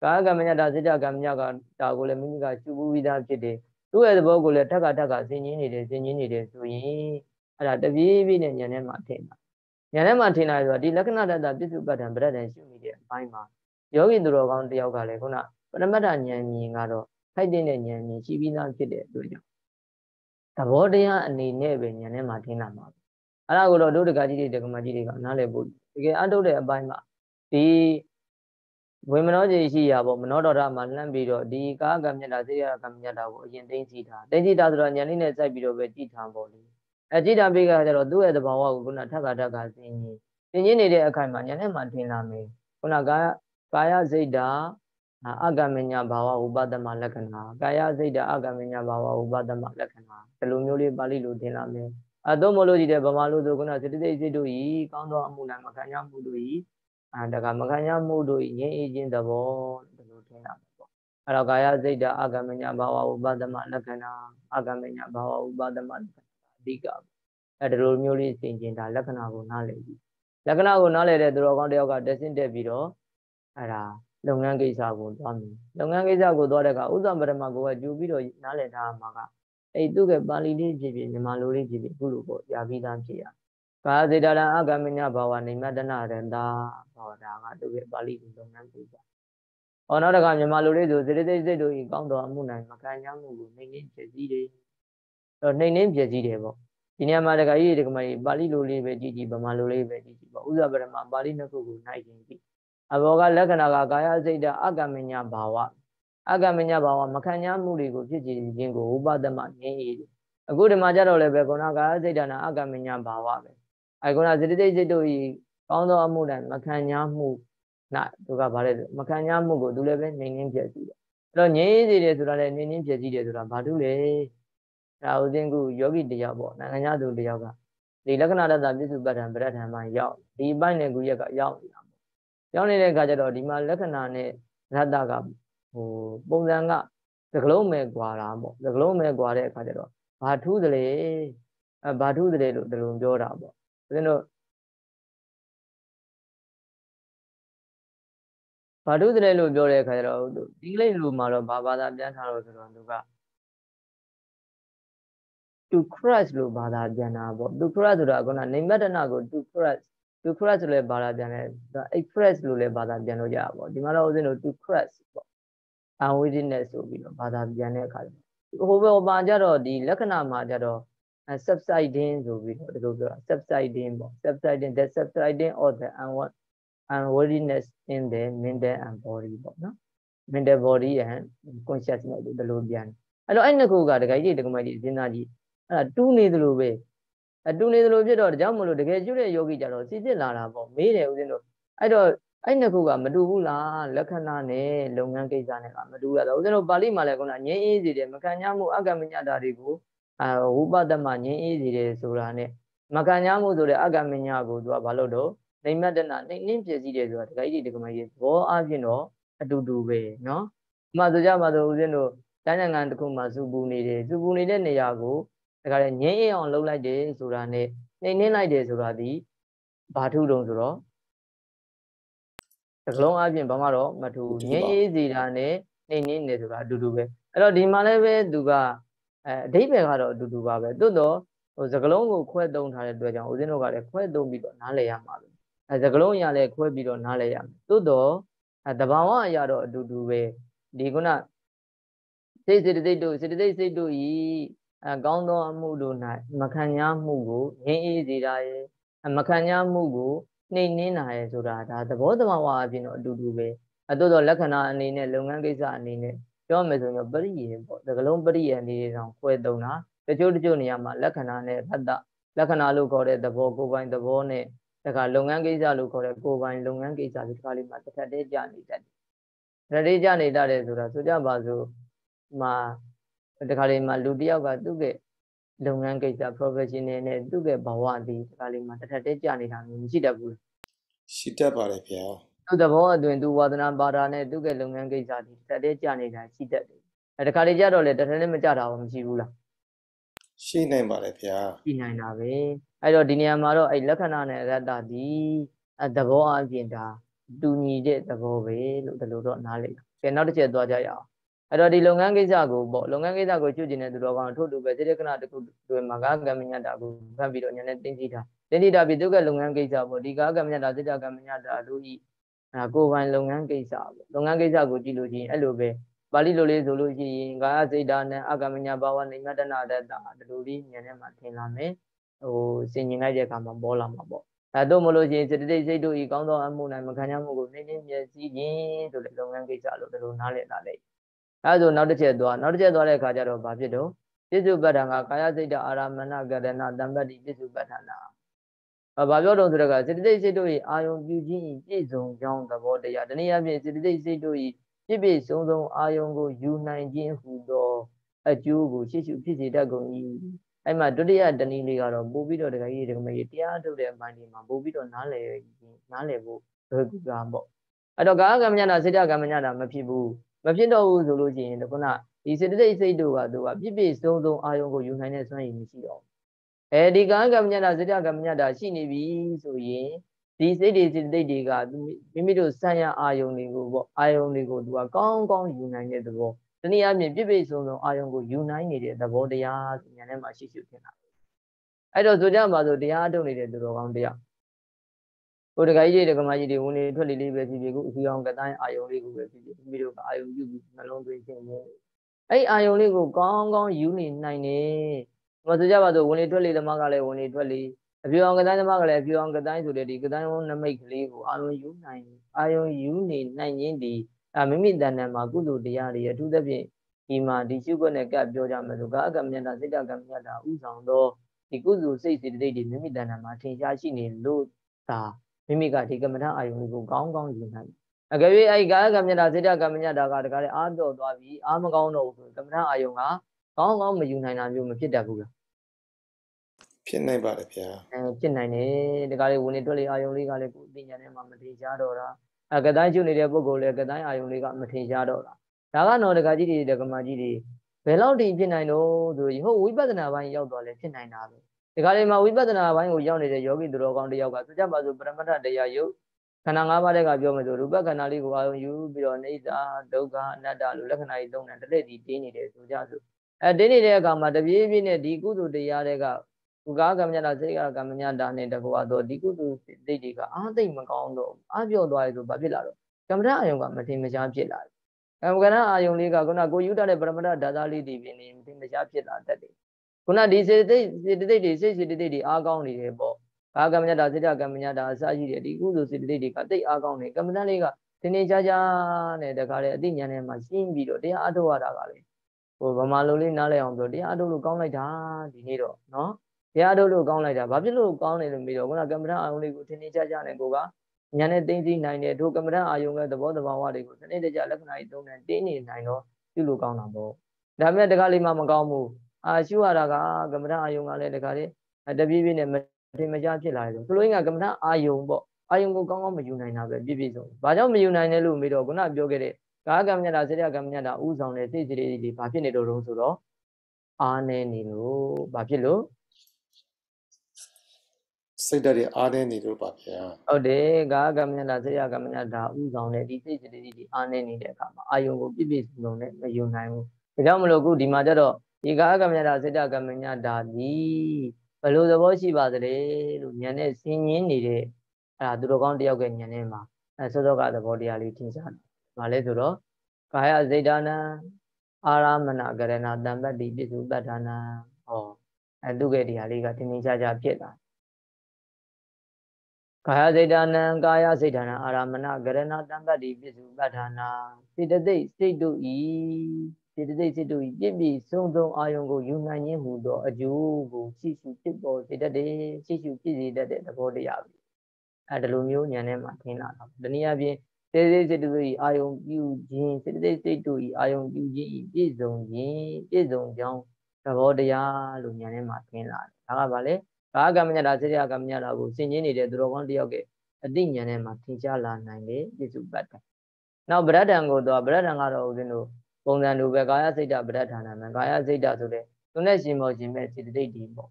ကာကမညတာစိတ္တကမညကတာကိုလည်းမိမိကရှုဘူးပြီးသားဖြစ်တယ်သူ့ရဲ့သဘောကိုလည်းတက္ကတကစဉ်းကျင်နေတယ်စဉ်းကျင်နေတယ်ဆိုရင်အဲ့ဒါတပြေးပြေးနဲ့ဉာဏ်ထဲမှာထင်တာဉာဏ်ထဲမှာထင်လာဆိုတော့ဒီလက္ခဏာတတပြစ္စုပ္ပတံပရဒံရှုမိတဲ့အပိုင်းမှာယောဂီသူတော်ကောင်းတယောက်ကလည်းခုနပရမတ္ထဉာဏ်မြင်ကတော့ ထိုက်တဲ့ဉာဏ်မြင်ရှိပြီးသားဖြစ်တဲ့အတွက်ကြောင့်သဘောတရားအနေနဲ့ပဲဉာဏ်ထဲမှာထင်လာမှာအဲ့ဒါကိုတော့ဒုဒကကြီးတွေဒကမကြီးတွေကနားလည်ဖို့တကယ်အထုတ်တဲ့အပိုင်းမှာဒီဝေမနောကြီးရှိရပေါ့မနောတော်ရမှာလှမ်းပြီးတော့ဒီကာကမြတ်တာစေရကမြတ်တာကိုအရင်သိသိတာသိသိတာဆိုတော့ဉာဏ်လေးနဲ့စိုက်ပြီးတော့ပဲကြည်ထံပေါ့လေအဲကြည်ထံပြီးကြတော့သူ့ရဲ့သဘာဝကိုခုနထက်ကထက်ကစင်ကြီးစင်ကြီးနေတဲ့အခိုင်မှာဉာဏ်နဲ့မှထင်လာမယ်ခုနကာကာယစိတ်တာ အကမညာဘာဝဥပဒမလက္ခဏာကာယစိတ်တာအကမညာဘာဝဥပဒမလက္ခဏာဒီလိုမျိုးလေးပါဠိလိုသင်လာမယ်အတော့မလို့ကြည့်တဲ့ဗမာလိုဆိုခုနစေတသိက်စိတ်တို့ဤကောင်းသောအမှုနိုင်မခံရမှုတို့ဤအဲဒါကမခံရမှုတို့ဤငြိမ်းအေးခြင်းသဘောဒီလိုထင်လာမယ်ပေါ့အဲ့တော့ကာယစိတ်တအာဂမညာဘာဝဥပဒမလက္ခဏာအာဂမညာဘာဝဥပဒမလက္ခဏာအဓိကအဲ့ဒီလိုမျိုးလေးသင်ကျင်တာလက္ခဏာကိုနားလည်ပြီလက္ခဏာကိုနားလည်တဲ့သူတော်ကောင်းတယောက်ကတက်ဆင့်တက်ပြီးတော့အဲ့ဒါ လုပ်ငန်းကိစ္စကိုသွားမယ်လုပ်ငန်းကိစ္စကိုသွားတဲ့အခါဥစ္စာပရမကိုကကြိုပြီးတော့နားလည်ထားမှာကအဲ့သူကပါဠိလေးဖြစ်ဖြစ်မြန်မာလိုလေးဖြစ်ဖြစ်ခုလိုပေါ့ရာပြီးသားဖြစ်ရကာစေတရံအကမညာဘာဝနေမတနာရန္တာဟောဒါကသူရဲ့ပါဠိလုပ်ငန်းကိစ္စဟောနောက်တစ်ခါမြန်မာလိုလေးဆိုစေတသိက်စိတ်တို့ဤကောင်းတော်အမှုနိုင်မခံရမှုကိုနှိမ့်နှင်းဖြစ်စည်းတယ်တော့နှိမ့်နှင်းဖြစ်စည်းတယ်ပေါ့ဒီနေရာမှာတခါကြီးတခါမကြီးပါဠိလိုလေးပဲကြည့်ကြည့်ဗမာလိုလေးပဲကြည့်ကြည့်ပေါ့ဥစ္စာပရမပါဠိနှစ်ခုကိုနိုင်ခြင်းကြည့် အဘောကလက္ခဏာကကာယစိတ်တအကမညာဘာဝအကမညာဘာဝမခံရမှုတွေကိုဖြစ်ခြင်းကိုဥပဒမငင်းရည်အခုဒီမှာကြတော့လည်းပဲခုနကာယစိတ်တနာအကမညာဘာဝပဲအဲခုနစေတသိက်စိတ်တို့ဤကောင်းသောအမှုတိုင်းမခံရမှုနာသူကဗါလဲမခံရမှုကိုသူလည်းပဲနှိမ်နှင်းပြည့်စည်တယ်အဲ့တော့ငြိမ်းစေတယ်ဆိုတာလည်းနှိမ်နှင်းပြည့်စည်တယ်ဆိုတာဘာတူလဲဒါဥစဉ်ကယောဂီတယောက်ပေါ့နိုင်ငံသားသူတယောက်ကဒီလက္ခဏာတတပြစ္စုပ္ပတ္ထံပရထံမှာရောက်ဒီအပိုင်းနဲ့ကူရက်ကရောက်နေတာပေါ့ ရောက်နေတဲ့အခါကျတော့ဒီမှာလက္ခဏာနဲ့ရတ္တကဟိုပုံစံကသကလုံးမဲ့ကွာတာပေါ့သကလုံးမဲ့ကွာတဲ့အခါကျတော့ဘာထူးသလဲအဲဘာထူးသလဲလို့ဒီလိုပြောတာပေါ့ဦးဇင်းတို့ဘာထူးသလဲလို့ပြောတဲ့အခါကျတော့အင်္ဂလိပ်လိုမှာတော့ဘာဘာသာပြန်ထားလို့ဆိုတော့သူက to crush လို့ဘာသာပြန်တာပေါ့ to crush ဆိုတာကနိမတနာကို to crush to crush ဆိုလဲဘာသာပြန်လဲဒါ express လို့လဲဘာသာပြန်လို့ရတာပေါ့ဒီမှာတော့ဦးဇင်းတို့ to crush ပေါ့ unwittiness ဆိုပြီးတော့ဘာသာပြန်တဲ့အခါကျဟိုဘက်မှာကြတော့ဒီလက္ခဏာမှာကြတော့ subsiding ဆိုပြီးတော့ဒီလိုပြောတာ subsiding ပေါ့ subsiding the subsiding of the unworthiness in the mental and body ပေါ့နော် mental body and consciousness လို့ဒီလိုပြန်အဲ့တော့အဲ့နှစ်ခုကတကယ်ကြီးတကယ်မကြီးစဉ်းစားကြည့်အဲ့ဒါတူးနေသလိုပဲ အတူနေသလိုဖြစ်တော့ဒါကြောင့်မလို့တကယ်ကျွတဲ့ယောဂီကြတော့စီစစ်လာတာပေါ့မေးတယ်ဦးဇင်းတို့အဲ့တော့အဲ့နှစ်ခုကမတူဘူးလားလက္ခဏာနဲ့လုပ်ငန်းကိစ္စနဲ့ကမတူရတော့ဦးဇင်းတို့ပါဠိမှာလည်းခုနငြင်းအေးစီတယ်မခံ냐မှုအကမညတာတွေကိုအာဝုပတမငြင်းအေးစီတယ်ဆိုတာနဲ့မခံ냐မှုဆိုတဲ့အကမညကိုသူကဘာလို့တော့နေမတနာနှိမ့်နှင်းပြည့်စည်တယ်ဆိုတာတခါကြီးဒီကမကြီးသဘောအားဖြင့်တော့အတူတူပဲเนาะဥမာဆိုကြပါဆိုဦးဇင်းတို့တိုင်းနိုင်ငံတစ်ခုမှာစုပူနေတယ်စုပူနေတဲ့နေရာကို ဒါကြတဲ့ငင်းအေးအောင်လှုပ်လိုက်တယ်ဆိုတာနဲ့နှိမ့်နှင်းလိုက်တယ်ဆိုတာဒီဘာထုတုံဆိုတော့တစ်လုံးအပြင်ဘာမှတော့မထူငင်းအေးစီတာနဲ့နှိမ့်နှင်းနေဆိုတာအတူတူပဲအဲ့တော့ဒီမှာလည်းပဲသူကအဲအဓိပ္ပာယ်ကတော့အတူတူပါပဲတွတ်တော့ဟိုစကလုံးကိုခွဲသုံးထားတဲ့အတွက်ကြောင့်ဦးဇင်းတို့ကလည်းခွဲသုံးပြီးတော့နားလည်ရမှာပဲအဲစကလုံးအရာလည်းခွဲပြီးတော့နားလည်ရမယ်တွတ်တော့အဲတဘာဝအရာတော့အတူတူပဲဒီကုနစိတ်စေတသိက်တို့စေတသိက်စိတ်တို့ဤ အကောင်းသောအမှုတို့၌မခံ냐မှုကိုငြင်းအေးစေတာရဲ့မခံ냐မှုကိုနှိမ့်နှင်းတာရဲ့ဆိုတာဒါသဘောတဘာဝအပြင်တော့အတူတူပဲအတူတော့လက္ခဏာအနေနဲ့လုပ်ငန်းကိစ္စအနေနဲ့ပြောမယ်ဆိုရင်ပရိယေပေါ့ဒီကလုံးပရိယေအနေနဲ့တောင်ခွဲသုံးတာတချို့တချို့နေရာမှာလက္ခဏာနဲ့ဖတ်တာလက္ခဏာလို့ခေါ်တဲ့သဘောကိုယ်ပိုင်သဘောနဲ့တခါလုပ်ငန်းကိစ္စလို့ခေါ်တဲ့ကိုယ်ပိုင်လုပ်ငန်းကိစ္စဒီတစ်ခါလေးမှာတစ်ထပ်တည်းကြာနေတတ်တယ်။တစ်ထပ်တည်းကြာနေတတ်တယ်ဆိုတာဆိုကြပါစို့မှာ တခါလေးမှာလူတယောက်ကသူ့ရဲ့လုပ်ငန်းကိစ္စ professional နဲ့သူ့ရဲ့ဘဝဒီတခါလေးမှာတစ်ထပ်တည်းကြာနေတာမျိုးမရှိတတ်ဘူးရှိတတ်ပါတယ်ဗျာသူ့သဘောအတွင်သူဝါသနာပါတာနဲ့သူ့ရဲ့လုပ်ငန်းကိစ္စဒီတစ်ထပ်တည်းကြာနေတာရှိတတ်တယ်အဲတခါလေးကြာတော့လေတစ်ထပ်တည်းမကြာတာဘာမရှိဘူးလားရှိနိုင်ပါတယ်ဗျာရှိနိုင်တာပဲအဲ့တော့ဒီနေရာမှာတော့အဲ့လက္ခဏာနဲ့အရတ္တဒီအသဘောအပြင်ဒါတူညီတဲ့သဘောပဲလို့ဒီလိုတော့နားလည်ကဲနောက်တစ်ချက်သွားကြရအောင် အဲ့တော့ဒီလုပ်ငန်းကိစ္စကိုပေါ့လုပ်ငန်းကိစ္စကိုကျွကျင်တဲ့သူတော်ကောင်ထို့တူပဲစေတကနာတစ်ခုတွေမှာကာကမ္မညတာကိုဖတ်ပြီးတော့ညနေတင်းကြည့်တာတင်းကြည့်တာပြီးသူကလုပ်ငန်းကိစ္စပေါ့ဒီကာကမ္မညတာစေတကမ္မညတာတို့ဤအဲကိုယ်ပိုင်လုပ်ငန်းကိစ္စပေါ့လုပ်ငန်းကိစ္စကိုကြည့်လို့ချင်းအဲ့လိုပဲပါဠိလိုလေးဆိုလို့ရှိရင်ကာယစိတ်ဓာတ်နဲ့အကမ္မညဘာဝနိမတနာတတဒီလိုလေးဉာဏ်နဲ့မှထင်လာမယ်ဟိုစင်ကျင်လိုက်တဲ့အခါမှာပေါ်လာမှာပေါ့အဲတို့မလို့ချင်းစေတသိက်စိတ်တို့ဤကောင်းသောအမှု၌မခံရမှုကိုနှိမ့်နှင်းမျက်စိခြင်းဆိုတဲ့လုပ်ငန်းကိစ္စလို့ဒီလိုနားလည်လာလိုက် အဲဆိုနောက်တစ်ချက်သွားနောက်တစ်ချက်သွားတဲ့အခါကျတော့ဘာဖြစ်တော့ပြစ္စုပ္ပတ္ထံကကာယစိတ်တအာရမဏကရဏတမ္ပတ္တိပြစ္စုပ္ပတ္ထနာဘာဘာပြောတော့ဆိုတော့စေတသိက်စိတ်တို့ဤအာယုံပြုခြင်းဤပြည့်စုံကြောင်းသဘောတရားတနည်းအားဖြင့်စေတသိက်စိတ်တို့ဤပြည့်ပြည့်စုံစုံအာယုံကိုယူနိုင်ခြင်းဟူသောအကျိုးကိုရှေ့ရှုဖြစ်စေတတ်ကုန်၏အဲ့မှာဒုတိယတနည်းလေးကတော့ပို့ပြီးတော့တခါကြီးဒီကမကြီးတရားထုတ်တဲ့အပိုင်းဒီမှာပို့ပြီးတော့နားလည်နားလည်ဖို့လွယ်ကူတာပေါ့အဲ့တော့ကာကမညတာစေတကမညတာမဖြစ်ဘူး မဖြစ်တော့ဘူးဆိုလို့ရှိရင်ခုနဒီစေတသိက်စိတ်တို့ကသူကပြည့်ပြည့်စုံစုံအာယုံကိုယူနိုင်တဲ့စွမ်းရည်မရှိတော့ဘူးအဲဒီကာကမ္မညတာစေတကမ္မညတာရှိနေပြီဆိုရင်ဒီစိတ်တွေစေတသိက်တွေကမိမိတို့ဆံရအာယုံတွေကိုပေါ့အာယုံတွေကိုသူကကောင်းကောင်းယူနိုင်တဲ့သဘောတနည်းအားဖြင့်ပြည့်ပြည့်စုံစုံအာယုံကိုယူနိုင်နေတဲ့သဘောတရားဉာဏ်ထဲမှာရှိရှိထင်တာအဲ့တော့ဆိုကြပါစို့တရားထုတ်နေတဲ့သူတော်ကောင်းတရား ကိုတခါကြီးတွေတက္ကမကြီးတွေဝင်နေထွက်လေလေးပဲဖြစ်ဖြစ်ကိုအဖြူအောင်ကတိုင်းအာယုံလေးကိုပဲဖြစ်ဖြစ်မိမိတို့ကအာယုံယူပြီးနှလုံးသွင်းခြင်းနဲ့အဲ့အာယုံလေးကိုကောင်းကောင်းယူနေနိုင်တယ်။မဆိုကြပါစို့ဝင်လေထွက်လေသမားကလည်းဝင်လေထွက်လေအဖြူအောင်ကတိုင်းသမားကလည်းအဖြူအောင်ကတိုင်းဆိုတဲ့ဒီကတိုင်းဝနမိတ်ကလေးကိုအာယုံယူနိုင်အာယုံယူနေနိုင်ခြင်းဒီအမိမိတဏ္ဍာမှာကုသိုလ်တရားတွေအထူးသဖြင့်ဒီမှာဒီရှုခွက်နဲ့ကပ်ပြောကြမယ်ဆိုကာအကမ္မညတာစိတ်တကမ္မညတာဥဆောင်သောဒီကုသိုလ်စိတ်စေတသိက်တွေမိမိတဏ္ဍာမှာထင်ရှားရှိနေလို့သာ မိမိကဒီကမ္မထအာယုန်ကိုကောင်းကောင်းယူနိုင်အကယ်၍အဲ့ကာယကမ္မညတာစေတကမ္မညတာကတကားလေအားပြော့သွားပြီအားမကောင်းတော့ဘူးဆိုကမ္မထအာယုန်ကကောင်းကောင်းမယူနိုင်တာမျိုးမဖြစ်တတ်ဘူးလားဖြစ်နိုင်ပါတယ်ဗျာအဲဖြစ်နိုင်တယ်တကားလေဝင်နေတွက်လေအာယုန်လေးကလည်းကိုယ်သိဉာဏ်ထဲမှာမထင်ရှားတော့တာအကတိုင်းကျွနေတဲ့ပုဂ္ဂိုလ်လည်းကတိုင်းအာယုန်လေးကမထင်ရှားတော့တာဒါကတော့တကားကြီးတွေတကမာကြီးတွေဘယ်လောက်ထိဖြစ်နိုင်တော့ဆိုရင်ဟုတ်ဝိပဿနာပိုင်းရောက်သွားလဲဖြစ်နိုင်တာပဲ ဒီခါလေးမှာဝိပဿနာပိုင်းကိုရောက်နေတဲ့ယောဂီသူတော်ကောင်းတယောက်ကဆိုကြပါစို့ပရမတ္ထတရားယုတ်ခန္ဓာ၅ပါးတဲ့ကပြောမယ်ဆိုရူပခန္ဓာလေးကိုအာရုံယူပြီးတော့နေသာဒုက္ခအနတ္တလို့လက္ခဏာကြီးသုံးတယ်တလက်ဒီတင်းနေတယ်ဆိုကြစို့အဲတင်းနေတဲ့အခါမှာတပြေးပြေးနဲ့ဒီကုသိုလ်တရားတွေကကုကားကမ္မညတာစိတ်ကကမ္မညတာနဲ့တကွာတော့ဒီကုသိုလ်စိတ်တွေကအာသိမ့်မကောင်းတော့အာပြော့သွားရဆိုဘာဖြစ်လာတော့ကမ္မထအာယုံကမထင်မရှားဖြစ်လာတယ်ကမ္မကဏအာယုံလေးကခုနကိုယူတတဲ့ပရမတ္ထဓာတာလေးဒီပြင်နေမထင်မရှားဖြစ်လာတတ်တယ် ခုနဒီစေတသိက်စေတသိက်တွေစိတ်စေတသိက်တွေအားကောင်းနေတယ်ပေါ့ဘာကမ္မညတာစေတကမ္မညတာအစရှိတယ်ဒီကုသိုလ်စေတသိက်တွေကတိတ်အားကောင်းနေကမ္မတန်လေးကတင်းနေကြကြနဲ့တခါလေအသိဉာဏ်ထဲမှာရှင်းပြီးတော့တရားအထုတ်ရတာကလေဟိုဗမာလိုလေးနားလည်အောင်ပြောတရားအထုတ်လို့ကောင်းလိုက်တာဒီနေ့တော့နော်တရားအထုတ်လို့ကောင်းလိုက်တာဘာဖြစ်လို့ကောင်းနေလို့ပြီးတော့ခုနကမ္မတန်အာယုံလေးကိုတင်းနေကြကြနဲ့ကိုကဉာဏ်နဲ့သိသိနိုင်တယ်ဒုကမ္မတန်အာယုံကသဘောတဘာဝတွေကိုစနစ်တကျလက္ခဏာကြီးသုံးတယ်တင်းနေနိုင်တော့ပြုလို့ကောင်းတာပေါ့ဒါပေမဲ့တခါလေးမှမကောင်းဘူး အာရှုရတာကကမ္မဋ္ဌအာယုံကလည်းတခါလေတပြေးပြေးနဲ့မတင်မကြဖြစ်လာတယ်ဆိုလိုရင်းကကမ္မဋ္ဌအာယုံပေါ့အာယုံကိုကောင်းကောင်းမယူနိုင်တာပဲပြည့်ပြည့်စုံ။ဘာကြောင့်မယူနိုင်လဲလို့မေးတော့ခုနပြောခဲ့တဲ့ကာကမ္မညတာစေတကမ္မညတာဥဆောင်တဲ့စိတ်စိတ်တွေတွေဘာဖြစ်နေတော့တုံးဆိုတော့အာနေနေလို့ဘာဖြစ်လို့စိတ်ဓာတ်တွေအားနေနေလို့ပါဗျာဟုတ်တယ်ကာကမ္မညတာစေတကမ္မညတာဥဆောင်တဲ့ဒီစိတ်စိတ်တွေတွေအားနေနေတဲ့အခါမှာအာယုံကိုပြည့်ပြည့်စုံစုံနဲ့မယူနိုင်ဘူး။ဒါကြောင့်မလို့ခုဒီမှာကျတော့ ဒီကာကမ္မညာစိတ္တကမ္မညာဒါသည်ဘယ်လိုသဘောရှိပါသလဲလို့ဉာဏ်နဲ့ဆင်ញင်းနေတဲ့အဲ့ဒါသူတော်ကောင်းတယောက်ကဉာဏ်နဲ့မှာအဲစောစောကသဘောတရားလေးထင်ရှားတယ်။ဘာလဲဆိုတော့ကာယစိတ်ဒါနံအာရမဏကရဏတံပတ္တိပစ္စုပ္ပတ္ဌာနံဟောအဲသူကတရားလေးကထင်ထင်ရှားရှားဖြစ်လာကာယစိတ်ဒါနံကာယစိတ်ဒါနံအာရမဏကရဏတံပတ္တိပစ္စုပ္ပတ္ဌာနာစိတ္တသိစိတ်တို့ဤ စေတသိက်စိတ်တို့ပြည့်ပြည့်စုံစုံအာယုံကိုယူနိုင်ခြင်းဟူသောအကျိုးကိုရှိရှိဖြစ်ပေါ်စေတတ်တယ်ရှိရှိဖြစ်စေတတ်တဲ့သဘောတရားပဲအဲဒီလိုမျိုးဉာဏ်နဲ့မှထင်လာတာတနည်းအားဖြင့်စေတသိက်စိတ်တို့ဤအာယုံပြုခြင်းစေတသိက်စိတ်တို့ဤအာယုံပြုခြင်းဤပြည့်စုံခြင်းပြည့်စုံကြောင်းသဘောတရားလို့ဉာဏ်နဲ့မှထင်လာတယ်ဒါကဘာလဲဘာကမ္မညတာစေတကမ္မညတာကိုဆင်ခြင်နေတဲ့သူတော်ကောင်းတယောက်ကအတိဉာဏ်နဲ့မှထင်ရှားလာနိုင်တယ်ပြည့်စုံပတ်တယ်နောက်ဗရဒ္ဒံကိုတော့ဗရဒ္ဒံကတော့ဦးဇင်းတို့ ပုံစံလိုပဲကာယစိတ်တပဋ္ဌာနာမှာကာယစိတ်တဆိုတဲ့သူနဲ့ရှင်မောရှင်မဲ့စေတသိက်တွေပေါ့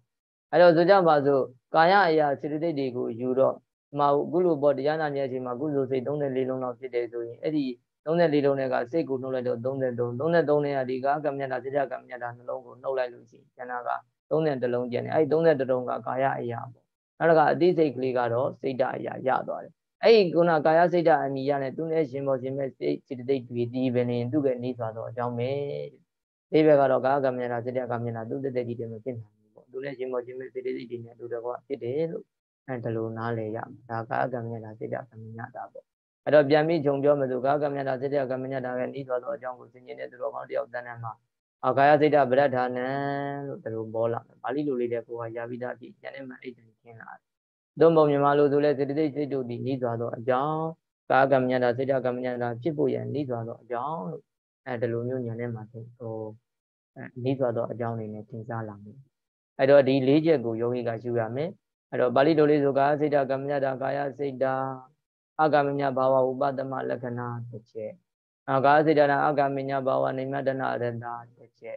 အဲ့တော့ဆိုကြပါစို့ကာယအရာစေတသိက်တွေကိုယူတော့ဒီမှာအခုလိုပေါ့တရားနာမြတ်ရှင်မှာကုသိုလ်စိတ်34လုံးလောက်ဖြစ်တယ်ဆိုရင်အဲ့ဒီ34လုံးတွေကစိတ်ကိုနှုတ်လိုက်တော့33 33နဲ့ကဒီကာကမြတ်တာစေတကမြတ်တာနှလုံးကိုနှုတ်လိုက်လို့ရှိရင်ကျန်တာက32လုံးကျန်တယ်အဲ့ဒီ32လုံးကကာယအရာပေါ့နောက်တစ်ခါအသိစိတ်ကလေးကတော့စိတ်တအရာရသွားတယ် အဲ့ဒီကုဏကာယစိတ်ဓာတ်အနိယနဲ့သူနဲ့ရှင်ပေါ်ရှင်မဲ့စိတ်စိတ်တိတ်တွေဒီပဲနေသူ့ပဲနေသွားတော့အကြောင်းပဲဒီဘက်ကတော့ကာကမြနာစိတ်ဓာတ်ကမြနာသူ့တက်တက်ကြီးတယ်မဖြစ်နိုင်ဘူးပေါ့သူနဲ့ရှင်ပေါ်ရှင်မဲ့စိတ်တိတ်တွေနဲ့တူတော့ဖြစ်တယ်လို့အဲဒါလိုနားလေရမှာဒါကာကမြနာစိတ်ဓာတ်ကမြနာတာပေါ့အဲ့တော့ပြန်ပြီးဂျုံပြောမယ်ဆိုကာကမြနာစိတ်ဓာတ်ကမြနာတာပဲနေသွားတော့အကြောင်းကိုသင်ကျင်တဲ့သူတော်ကောင်းတယောက်တန်းတန်းမှာအာကာယစိတ်ဓာတ်ဗရဒ္ဌာနံလို့ဒါလိုပေါ်လာမယ်ပါဠိလိုလေးတဲ့ကိုကယာပိဒဖြစ်ဉာဏ်နဲ့မှအိတ်တင်ခင်းလာတယ် သို့မဟုတ်မြန်မာလိုဆိုလဲစေတသိက်စိတ်တို့ဒီဤသွားသောအကြောင်းကာကမ္မညတာစေတကမ္မညတာဖြစ်ဖို့ရန်ဤသွားသောအကြောင်းလို့အဲဒီလိုမျိုးညာနဲ့မှဟိုဤသွားသောအကြောင်းတွေနဲ့သင်ကြားလာမယ်အဲ့တော့ဒီ၄ချက်ကိုယောဂီကယူရမယ်အဲ့တော့ပါဠိလိုလေးဆိုကာစေတကမ္မညတာကာယစိတ်တာအကမ္မညဘာဝဥပဒမလက္ခဏာတစ်ချက်အာကာစိတ်တနာအကမညာဘာဝနိမတနာရတတစ်ချက်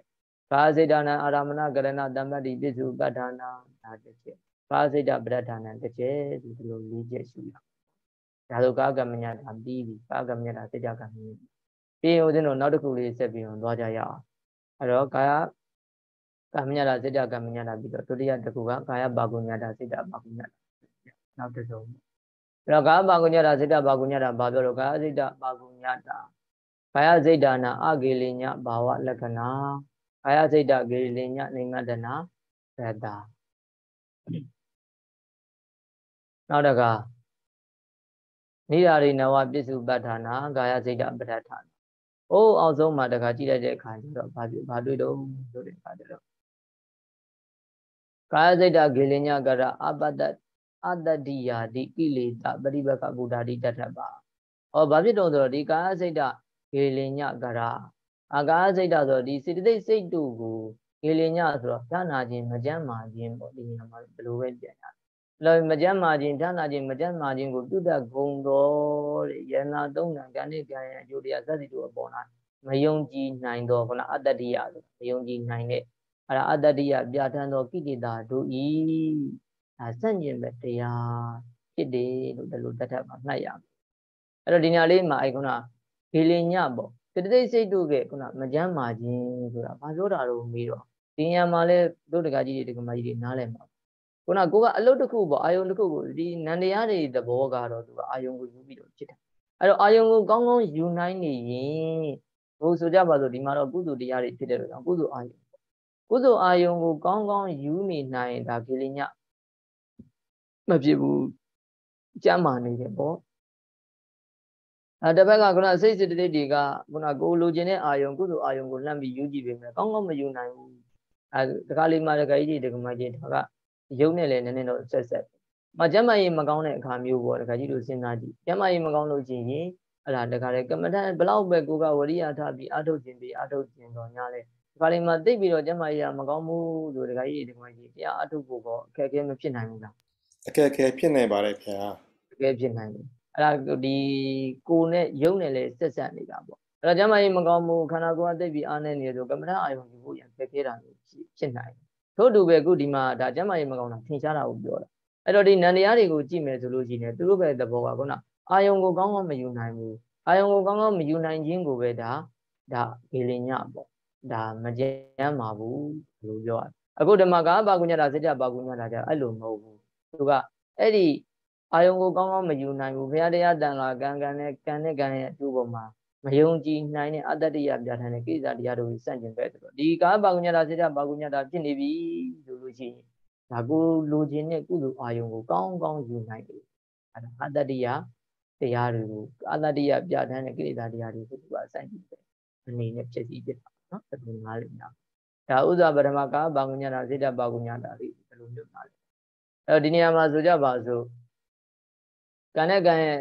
ကာစိတ်တနာအာရမဏကရဏတမ္ပတိပိစုပဋ္ဌာနာဒါတစ်ချက် ကာစိတ်တပဋ္ဌာနာတစ်ချက်ဒီလို၄ချက်ရှိတာဒါဆိုကာကမညာဒါပြီးပြီကာကမညာဒါစိတ်တကမညာပြီးရင်ဦးဇင်းတို့နောက်တစ်ခုလေးဆက်ပြီးတော့သွားကြရအောင်အဲ့တော့ကာယကမညာတာစိတ်တကမညာတာပြီးတော့ဒုတိယတစ်ခုကကာယဘာကုညာတာစိတ်တဘာကုညာတာနောက်တစ်စုံအဲ့တော့ကာယဘာကုညာတာစိတ်တဘာကုညာတာဘာပြောတော့ကာယစိတ်တဘာကုညာတာကာယစိတ်တာနာအဂေလိညဘာဝလက္ခဏာကာယစိတ်တဂေလိညနေငတနာရတာ နောက်တကနိဒာရိနဝပစ္စုပ္ပဌာနာကာယစိတ်တပဋ္ဌာနာအိုးအောင်ဆုံးမှာတခါကြည့်လိုက်တဲ့အခါကျတော့ဘာဖြစ်ဘာတွေ့တော့ဆိုတဲ့အခါကျတော့ကာယစိတ်တဂေလိညကရအပတ္တအတ္တတိယာတိကိလေသာပရိဘကကုဓာတိတတ္ထပါဟောဘာဖြစ်တော့ဆိုတော့ဒီကာယစိတ်တဂေလိညကရအာကာယစိတ်တဆိုတော့ဒီစေတသိက်စိတ်တို့ကိုဂေလိညဆိုတော့ဌာနာခြင်းမကြမ်းမာခြင်းပေါ့ဒီနေရာမှာဘယ်လိုပဲပြန်ရ လောမကြမ်းမာခြင်းဌာနာခြင်းမကြမ်းမာခြင်းကိုပြုတတ်ဂုံတော်တဲ့ယန္နာသုံးဏကံနဲ့ကံရဲ့အကျိုးတရားစသဖြင့်တို့အပေါ်၌မယုံကြည်နိုင်တော့ခလားအတ္တတိယဆိုမယုံကြည်နိုင်တဲ့အဲ့ဒါအတ္တတိယပြဋ္ဌာန်းသောကိလေသာတို့ဤဒါစန့်ကျင်တဲ့တရားဖြစ်တယ်လို့ဒီလိုတတ်တတ်မှာမှတ်ရမယ်အဲ့တော့ဒီညာလေးမှာအဲ့ခုနဂေလင်ညပေါ့တတိစိတ်တို့ကခုနမကြမ်းမာခြင်းဆိုတာဘာပြောတာတော့မေးတော့ဒီညမှာလဲတို့တကကြီးတွေတကမကြီးတွေနားလည်မှာ ခုနကိုကအလုတ်တစ်ခုပေါ့အာယုံတစ်ခုကိုဒီနန္တရားတွေသဘောကတော့သူကအာယုံကိုယူပြီးတော့ဖြစ်တယ်အဲ့တော့အာယုံကိုကောင်းကောင်းယူနိုင်နေရင်ဟိုဆိုကြပါစို့ဒီမှာတော့ကုသိုလ်တရားတွေဖြစ်တဲ့လို့ကုသိုလ်အာယုံကုသိုလ်အာယုံကိုကောင်းကောင်းယူနေနိုင်ဒါခေလိညမဖြစ်ဘူးကြမ်းမာနေတယ်ပေါ့အဲတစ်ဘက်ကခုနစိတ်စိတ်တိတ်တွေကခုနကိုလိုချင်တဲ့အာယုံကုသိုလ်အာယုံကိုလှမ်းပြီးယူကြည့်ပေမဲ့ကောင်းကောင်းမယူနိုင်ဘူးအဲတခါလေးမှတခါကြီးတွေတခါမှကြီးဒါက ရုပ်နဲ့လည်းနည်းနည်းတော့ဆက်ဆက်မကျမ်းမာရေးမကောင်းတဲ့အခါမျိုးပေါ့တခါကြီးတို့စဉ်းစားကြည့်ကျမ်းမာရေးမကောင်းလို့ရှိရင်အဲ့ဒါတခါလေကမ္မထဘလောက်ပဲကိုကဝရိယထားပြီးအထုတ်ခြင်းပြီးအထုတ်ခြင်းတော့ညာလေတခါလေးမှသိပြီးတော့ကျမ်းမာရေးကမကောင်းဘူးဆိုတခါကြီးတခါကြီးတရားအထုတ်ဖို့ကောအခက်အခဲမဖြစ်နိုင်ဘူးလားအခက်အခဲဖြစ်နိုင်ပါတယ်ဗျာအခက်ဖြစ်နိုင်တယ်အဲ့ဒါဒီကိုနဲ့ယုံနဲ့လည်းဆက်ဆက်နေတာပေါ့အဲ့ဒါကျမ်းမာရေးမကောင်းဘူးခန္ဓာကိုယ်ကသိပြီးအားနေနေဆိုကမ္မထအာယုံယူဖို့ရခက်ခဲတာမျိုးဖြစ်နိုင်တယ် ထို့တူပဲခုဒီမှာဒါကျမ်းမာရေးမကောင်းတာထင်ရှားတာကိုပြောတာအဲ့တော့ဒီနန္တရားတွေကိုကြည့်မယ်ဆိုလို့ရှိရင်သူတို့ပဲသဘောကခုနအာယုံကိုကောင်းကောင်းမယူနိုင်ဘူးအာယုံကိုကောင်းကောင်းမယူနိုင်ခြင်းကိုပဲဒါဒါဂေလင်ညပေါ့ဒါမကြမ်းပါဘူးလို့ပြောရတယ်အခုဓမ္မကဘာကုညတာစိတ္တဘာကုညတာကြအဲ့လိုမဟုတ်ဘူးသူကအဲ့ဒီအာယုံကိုကောင်းကောင်းမယူနိုင်ဘူးဘုရားတရားတန်လာကံကံနဲ့ကံနဲ့ကံရဲ့အကျိုးပေါ်မှာ မယုံကြည်နိုင်တဲ့အတ္တတရားပြဋ္ဌာန်းတဲ့ကိစ္စတရားတို့ကိုစန့်ကျင်ပဲဆိုတော့ဒီကာဘာကုညတာစေတဘာကုညတာဖြစ်နေပြီဆိုလို့ရှိရင်ဒါကိုလိုချင်တဲ့ကုသိုလ်အာယုံကိုကောင်းကောင်းယူနိုင်တယ်အဲဒါအတ္တတရားတရားတွေကိုအတ္တတရားပြဋ္ဌာန်းတဲ့ကိလေသာတရားတွေကိုသူကစန့်ကျင်ပဲအနေနဲ့ဖြစ်စီဖြစ်တာနော်တခုနားလည်ညာဒါဥစ္စာပထမကာဘာကုညတာစေတဘာကုညတာလေးဒီလိုမျိုးနားလည်အဲဒီနေရာမှာဆိုကြပါစို့ ကံနဲ့ကံရဲ့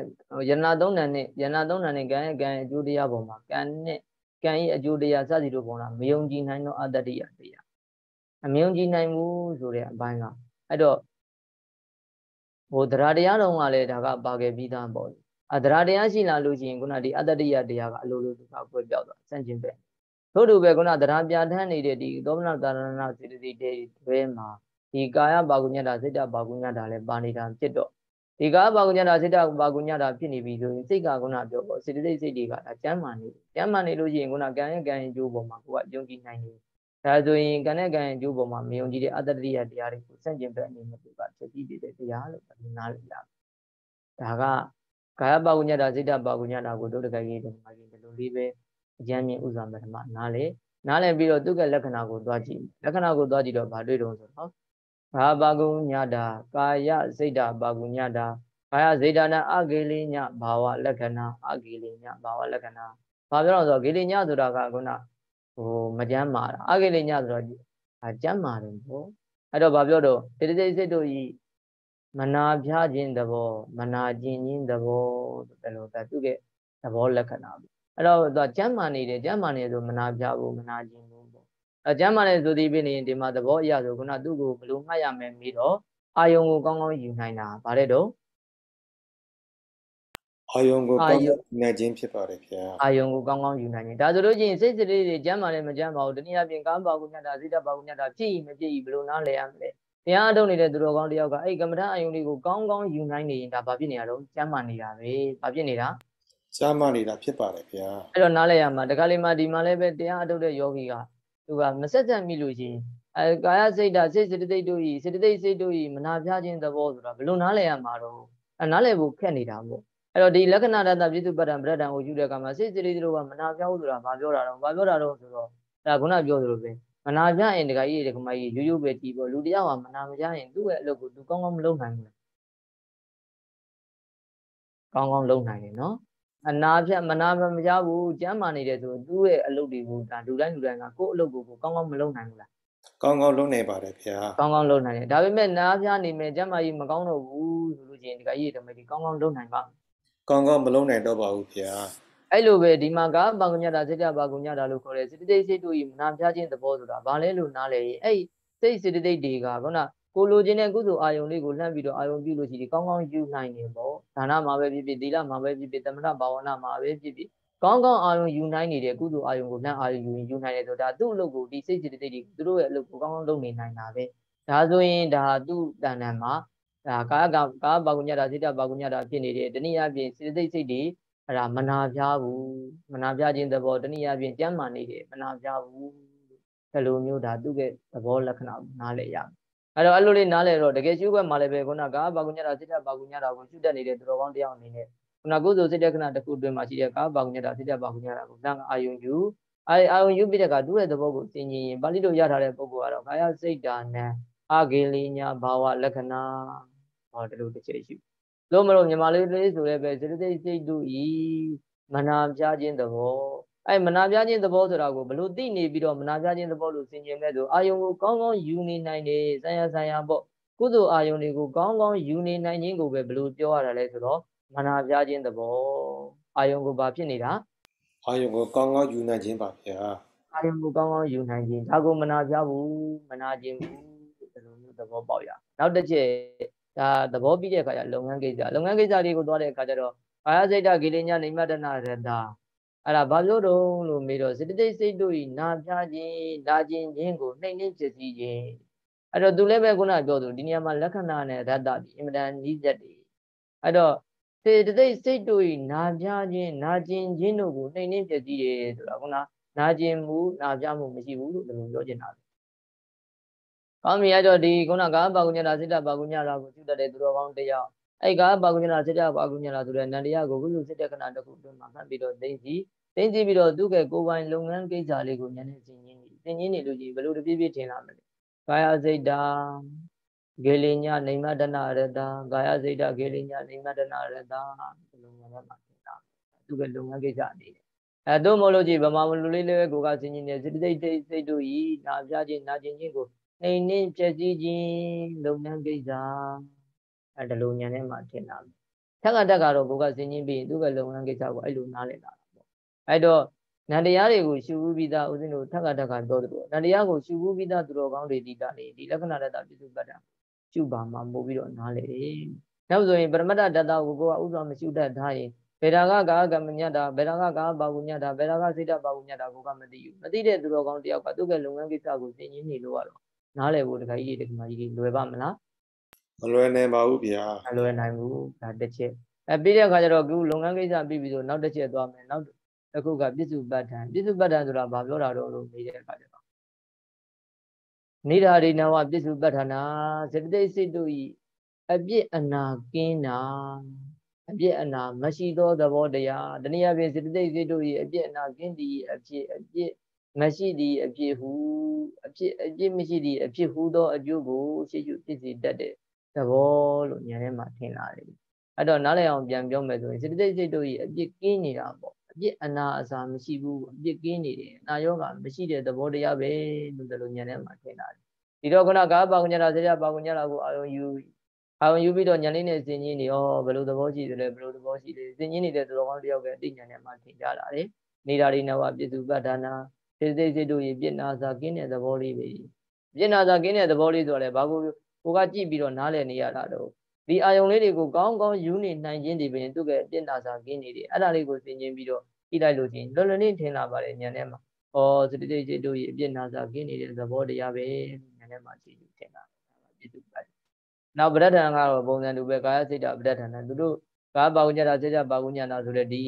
ယန္နာသုံးဏနဲ့ယန္နာသုံးဏနဲ့ကံရဲ့ကံရဲ့အကျိုးတရားပေါ်မှာကံနဲ့ကံရဲ့အကျိုးတရားစသည်တို့ပေါ်လာမယုံကြည်နိုင်သောအတ္တတရားတရားအမယုံကြည်နိုင်ဘူးဆိုတဲ့အပိုင်းကအဲ့တော့ဟိုတရားတရားတော်ကလည်းဒါကပါခဲ့ပြီးသားပေါ့အတရားတရားရှိလာလို့ရှိရင်ခုနဒီအတ္တတရားတရားကအလိုလိုသူကကွဲပြောက်သွားဆန့်ကျင်ပဲထို့တူပဲခုနတရားပြဋ္ဌာန်းနေတဲ့ဒီသောမနတာရဏစေတသိက်တွေမှာဒီကာယပါကုညတာစိတ်တပါကုညတာလည်းပါနေတာဖြစ်တော့ ဒီကာဘာကုညတာစိတ်တဘာကုညတာဖြစ်နေပြီဆိုရင်စိတ်ကခုနပြောပေါ့စေတသိက်စိတ်တွေကဒါကျမ်းမာနေကျမ်းမာနေလို့ရှိရင်ခုနကံရဲ့ကံရဲ့ကျိုးပေါ်မှာကိုကယုံကြည်နိုင်တယ်ဒါဆိုရင်ကံနဲ့ကံရဲ့ကျိုးပေါ်မှာမယုံကြည်တဲ့အတ္တရိယတရားတွေကိုစန့်ကျင်ဘက်အနေနဲ့သူကဖြစ်ပြီးတဲ့တရားလို့ဒီနားလည်ရဒါကကာယဘာကုညတာစိတ်တဘာကုညတာကိုဒုဒကကြီးတို့မှာဒီလိုလေးပဲအကျမ်းမြင်ဥစွာပထမနားလေနားလည်ပြီးတော့သူကလက္ခဏာကိုသွားကြည့်လက္ခဏာကိုသွားကြည့်တော့ဘာတွေ့တုံးဆိုတော့ ဘာဘာကုညတာကာယစိတ်တဘာကုညတာကာယစိတ်တနာအဂေလိညဘာဝလက္ခဏာအဂေလိညဘာဝလက္ခဏာဘာပြောလို့ဆိုဂေလိညဆိုတာကခုနဟိုမကြမ်းမာတာအဂေလိညဆိုတော့အကြမ်းမာတယ်ပေါ့အဲ့တော့ဘာပြောတော့တိတိစိတ်တို့ဤမနာပြခြင်းသဘောမနာကျင်ခြင်းသဘောတယ်လို့ဒါသူကသဘောလက္ခဏာပဲအဲ့တော့သူကကြမ်းမာနေတယ်ကြမ်းမာနေဆိုမနာပြဘူးမနာကျင် အကျမ်းမာတဲ့ဆိုသည်ဖြစ်နေရင်ဒီမှာသဘောအရဆိုခုနသူ့ကိုဘယ်လိုမှတ်ရမယ်ပြီးတော့အာယုံကိုကောင်းကောင်းယူနိုင်တာဗါတဲ့တော့အာယုံကိုအာကောင်းယုံကောင်းနိုင်ခြင်းဖြစ်ပါတယ်ဗျာအာယုံကိုကောင်းကောင်းယူနိုင်တယ်ဒါဆိုလို့ချင်းစိတ်စရိတွေကျမ်းမာလည်းမကျမ်းပါဘူးတနည်းအားဖြင့်ကာမပါကုညတာစိတ္တပါကုညတာဖြစ်ဤမဖြစ်ဤဘယ်လိုနားလဲရမလဲတရားအထုတ်နေတဲ့သူတော်ကောင်းတယောက်ကအဲ့ကမ္မဋ္ဌာန်းအာယုံတွေကိုကောင်းကောင်းယူနိုင်နေရင်ဒါဘာဖြစ်နေတာတော့ကျမ်းမာနေတာပဲဘာဖြစ်နေတာကြားမနေတာဖြစ်ပါတယ်ဗျာအဲ့တော့နားလဲရမှာတခါလေမှဒီမှာလည်းပဲတရားအထုတ်တဲ့ယောဂီက သူကမဆက်ဆက်မိလို့ရှိရင်အဲကာယစိတ်ဓာတ်စိတ်စေတသိက်တို့ဤစေတသိက်စိတ်တို့ဤမနာပြခြင်းသဘောဆိုတာဘယ်လိုနားလဲရမှာတော့အဲနားလဲဖို့ခက်နေတာပေါ့အဲ့တော့ဒီလက္ခဏာတတပြည့်စုံပတ္တံပရဒံကိုယူတဲ့အခါမှာစိတ်စေတသိက်တို့ကမနာပြဘူးဆိုတာဘာပြောတာတော့ဘာပြောတာတော့ဆိုတော့ဒါခုနပြောသလိုပဲမနာပြရင်တခါကြီးတခါမကြီးရိုးရိုးပဲတီးပေါ့လူတစ်ယောက်ကမနာမပြရင်သူ့ရဲ့အလုပ်ကိုသူကောင်းကောင်းမလုပ်နိုင်ဘူးလားကောင်းကောင်းလုပ်နိုင်တယ်နော် အနာဖြတ်မနာမကြဘူးကျမ်းမာနေတယ်ဆိုရင်သူ့ရဲ့အလုပ်တွေကိုဒါလူတိုင်းလူတိုင်းကကိုယ့်အလုပ်ကိုကိုယ်ကောင်းကောင်းမလုပ်နိုင်ဘူးလားကောင်းကောင်းလုပ်နေပါတယ်ဗျာကောင်းကောင်းလုပ်နိုင်တယ်ဒါပေမဲ့နားပြနေမယ်ကျမ်းမာကြီးမကောင်းတော့ဘူးဆိုလို့ရှိရင်ဒီကကြီးတမဒီကောင်းကောင်းလုပ်နိုင်ပါ့မလားကောင်းကောင်းမလုပ်နိုင်တော့ပါဘူးဗျာအဲ့လိုပဲဒီမှာကဘာကုညတာစိတ္တဘာကုညတာလို့ခေါ်တယ်စေတသိက်စိတ်တို့ဤမနာပြခြင်းသဘောဆိုတာဘာလဲလို့နားလဲရင်အဲ့စိတ်စေတသိက်တွေကခုန ကိုလိုချင်တဲ့ကုသိုလ်အာယုံလေးကိုလှမ်းပြီးတော့အာယုံပြုလို့ရှိရင်ကောင်းကောင်းယူနိုင်တယ်ပေါ့ဒါနမှာပဲဖြစ်ဖြစ်သီလမှာပဲဖြစ်ဖြစ်သမဏဘာဝနာမှာပဲဖြစ်ဖြစ်ကောင်းကောင်းအာယုံယူနိုင်နေတဲ့ကုသိုလ်အာယုံကိုလှမ်းအာယုံယူရင်ယူနိုင်တယ်ဆိုဒါသူ့အလုပ်ကိုဒီစိတ်စေတသိက်တွေသူတို့ရဲ့အလုပ်ကိုကောင်းကောင်းလုပ်နေနိုင်တာပဲဒါဆိုရင်ဒါသူ့တဏ္ဍာမှာဒါကာယကကာယဘာကုညတာစိတ္တဘာကုညတာဖြစ်နေတဲ့တနည်းအားဖြင့်စေတသိက်စိတ်တွေအဲ့ဒါမနာပြားဘူးမနာပြားခြင်းသဘောတနည်းအားဖြင့်ကျမ်းမာနေတယ်မနာပြားဘူးဘယ်လိုမျိုးဒါသူ့ရဲ့သဘောလက္ခဏာကိုနားလည်ရမယ် အဲ့တော့အဲ့လိုလေးနားလည်တော့တကယ်ရှုခွက်မှာလည်းပဲခုနကဘာကုညတာစိတ္တဘာကုညတာကိုရှုတတ်နေတဲ့သူတော်ကောင်းတယောက်အနေနဲ့ခုနကုသိုလ်စိတ်တက္ကနာတစ်ခုအတွင်းမှာရှိတဲ့ကာဘာကုညတာစိတ္တဘာကုညတာကိုလမ်းကအာယုံယူအာအာယုံယူပြီးတဲ့အခါသူ့ရဲ့သဘောကိုသင်ញင်ပါဠိလိုရထားတဲ့ပုဂ္ဂိုလ်ကတော့ကာယစိတ်တာနံအာဂေလိညာဘာဝလက္ခဏာဟောဒီလိုတစ်ချက်ရှိလို့မလို့မြန်မာလေးလေးဆိုလည်းပဲစေတသိက်စိတ်တို့ဤမနာပြခြင်းသဘော အဲ့မနာပြခြင်းသဘောဆိုတာကိုဘလို့သိနေပြီးတော့မနာပြခြင်းသဘောလို့ဆင်ခြင်မဲ့ဆိုအာယုံကိုကောင်းကောင်းယူနေနိုင်တယ်ဆံရဆံရပေါ့ကုသိုလ်အာယုံတွေကိုကောင်းကောင်းယူနေနိုင်ခြင်းကိုပဲဘလို့ပြောရတာလဲဆိုတော့မနာပြခြင်းသဘောအာယုံကိုဘာဖြစ်နေတာအာယုံကိုကောင်းကောင်းယူနိုင်ခြင်းပါဗျာအာယုံကိုကောင်းကောင်းယူနိုင်ခြင်းဒါကိုမနာပြဘူးမနာခြင်းဘူးဒီလိုမျိုးသဘောပေါက်ရနောက်တစ်ချက်ဒါသဘောပြီးတဲ့အခါကျလုပ်ငန်းကိစ္စလုပ်ငန်းကိစ္စတွေကိုသွားတဲ့အခါကျတော့ကာယစိတ်တဂိလိညာနိမတနာရတ အဲ့ဒါဘာလို့တော့လို့မေးတော့စေတသိက်စိတ်တို့ဤနာပြခြင်းနာခြင်းခြင်းကိုနှိမ့်နှင်းဖြစ်စီခြင်းအဲ့တော့သူလည်းပဲခုနပြောသူဒီနေရာမှာလက္ခဏာနဲ့ရတ္တဒီအင်မတန်နီးစက်တယ်အဲ့တော့စေတသိက်စိတ်တို့ဤနာပြခြင်းနာခြင်းခြင်းတို့ကိုနှိမ့်နှင်းဖြစ်စီတယ်ဆိုတာခုနနာခြင်းမှုနာပြမှုမရှိဘူးလို့ဒီလိုပြောချင်တာပဲကောင်းပြီအဲ့တော့ဒီခုနကဘာကုညတာစိတ္တဘာကုညတာကိုကျွတ်တဲ့သူတော်ကောင်းတယောက် အဲ့ကဘာကုညတာစိတ္တဘာကုညတာဆိုတဲ့နန္တရားကိုကုသစိတ္တခဏတစ်ခုအတွင်းမှာမှတ်ပြီးတော့သိသိသိသိပြီးတော့သူကကိုယ်ပိုင်လုပ်ငန်းကိစ္စလေးကိုညနေစဉ်းရင်းနေစဉ်းရင်းနေလို့ကြီးဘယ်လိုတပြည့်ပြည့်ထင်လာမလဲကာယစိတ်တာဂေလိညာနေမတနာရတကာယစိတ်တာဂေလိညာနေမတနာရတဒီလိုမျိုးမှာထင်လာသူကလုပ်ငန်းကိစ္စအနေနဲ့အဲတို့မလို့ကြည့်ဗမာလူလေးလေးကိုကစဉ်းရင်းနေစိတ္တိတ်စိတ်တို့ဤနာပြခြင်းနာခြင်းချင်းကိုနှိမ်နှင်းပြည့်စည်ခြင်းလုပ်ငန်းကိစ္စ အဲဒီလိုညံထဲမှာထင်လာတယ်ထက်ကတက်ကတော့ကိုကစဉ်းရင်းပြီးသူကလုပ်ငန်းကိစ္စကိုအဲ့လိုနားလည်လာတာပေါ့အဲ့တော့နန္တရားတွေကိုရှုဘူးပြီးသားဦးဇင်းတို့ထက်ကတက်ကပြောသလိုနန္တရားကိုရှုဘူးပြီးသားသူတော်ကောင်းတွေဒီကနေဒီလက္ခဏာတတပြည့်စုံပတ်တာရှုပါမှာပို့ပြီးတော့နားလေတယ်နောက်ဆိုရင်ပရမတ္တတတကိုကိုကဥစွာမရှုတတ်ထားရင်ဘေဒါကကာကမညတ္တာဘေဒါကကာဘာဝညတ္တာဘေဒါကစိတ္တဘာဝညတ္တာကိုကမသိဘူးမသိတဲ့သူတော်ကောင်းတယောက်ကသူ့ရဲ့လုပ်ငန်းကိစ္စကိုသိရင်းနေလို့ရတော့နားလည်ဖို့တခါကြီးတခါကြီးလွယ်ပါမလား မလွယ်နိုင်ပါဘူးဗျာမလွယ်နိုင်ဘူးဒါတစ်ချက်အဲပြီးတဲ့အခါကျတော့ခုလုပ်ငန်းကိစ္စပြီးပြီဆိုနောက်တစ်ချက်သွားမယ်နောက်တစ်ခုကပြစ္စုပ္ပတ္ထံပြစ္စုပ္ပတ္ထံဆိုတာဘာပြောတာတော့လို့နေတဲ့အခါကျတော့နိဒာရိနဝပြစ္စုပ္ပတ္ထနာစေတသိက်စိတ်တို့ဤအပြစ်အနာကင်းတာအပြစ်အနာမရှိသောသဘောတရားတနည်းအားဖြင့်စေတသိက်စိတ်တို့ဤအပြစ်အနာကင်းသည်အဖြစ်အပြစ်မရှိသည်အဖြစ်ဟုအဖြစ်အပြစ်မရှိသည်အဖြစ်ဟုသောအကျိုးကိုရှေ့ရှုဖြစ်စေတတ်တဲ့ သဘောလို့ဉာဏ်ထဲမှာထင်လာတယ်အဲ့တော့နားလည်အောင်ပြန်ပြောမယ်ဆိုရင်စေတသိက်စိတ်တို့ဤအပြစ်ကင်းနေတာပေါ့အပြစ်အနာအစာမရှိဘူးအပြစ်ကင်းနေတယ်အနာယောဂမရှိတဲ့သဘောတရားပဲလို့ဒီလိုဉာဏ်ထဲမှာထင်လာတယ်ဒီတော့ခုနကာပါကုညတာစေတပါကုညတာကိုအာယုံယူအာယုံယူပြီးတော့ဉာဏ်လေးနဲ့စဉ်းကြီးနေဩဘယ်လိုသဘောရှိတယ်လဲဘယ်လိုသဘောရှိလဲစဉ်းကြီးနေတဲ့သူတော်ကောင်းတယောက်ကအတိညာဏ်ထဲမှာထင်ကြလာတယ်နေတာရိနဝပြစ္စုပ္ပတ္ထနာစေတသိက်စိတ်တို့ဤပြစ်နာစာကင်းတဲ့သဘောလေးပဲပြစ်နာစာကင်းတဲ့သဘောလေးဆိုတော့လေဘာကို ကိုကကြည့်ပြီးတော့နားလည်နေရတာတော့ဒီအာယုံလေးတွေကိုကောင်းကောင်းယူနေနိုင်ခြင်းဒီပင်သူ့ရဲ့အပြစ်နာစာကင်းနေတယ်အဲ့ဒါလေးကိုသင်ခြင်းပြီးတော့ကြည့်လိုက်လို့ချင်းလွယ်လွယ်လေးထင်လာပါတယ်ဉာဏ်ထဲမှာဩစတိတိစိတ်တို့ရဲ့အပြစ်နာစာကင်းနေတဲ့သဘောတရားပဲဉာဏ်ထဲမှာကြည့်ယူထင်လာတယ်ပြည့်စုံပါတယ်နောက်ပဋ္ဌာန်ကတော့ပုံစံတူပဲကာယစိတ်တပဋ္ဌာန်သူတို့ကာဘာဝညတာစိတ်တဘာဝညတာဆိုတဲ့ဒီ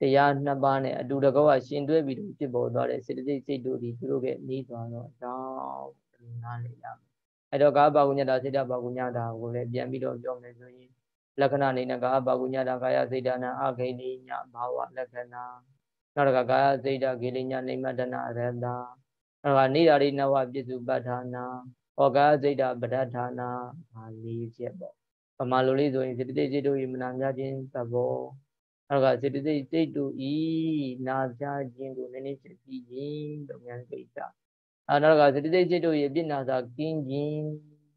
တရားနှစ်ပါးနဲ့အတူတကောကရှင်တွဲပြီးတော့ဖြစ်ပေါ်သွားတဲ့စေတသိက်စိတ်တို့ဒီသူတို့ရဲ့နေသွားတော့အကြောင်းနားလည်ရမယ် အဲ့တော့ကာဘာဝညတာစိတ်တဘာဝညတာကိုလည်းပြန်ပြီးတော့ပြောမယ်ဆိုရင်လက္ခဏာအနေနဲ့ကာဘာဝညတာကာယစိတ်တနာအခိနိညဘာဝလက္ခဏာနောက်တစ်ခါကာယစိတ်တဂေလိညနေမတနာရတ္တာနောက်တစ်ခါနေရာရိနဝပစ္စုပ္ပထာနာဩကာစိတ်တပဋ္ဌာနာဒါ၄ချက်ပေါ့ပမာလိုလေးဆိုရင်စေတသိက်စိတ်တို့ဤမနာများခြင်းသဘောနောက်ကစေတသိက်စိတ်တို့ဤနာပြခြင်းကိုနည်းနည်းချက်ပြီးခြင်းလုပ်ငန်းကိစ္စ အဲနောက်ကစေတသိက်စိတ်တို့ဤအပြစ်နာစာကင်းခြင်း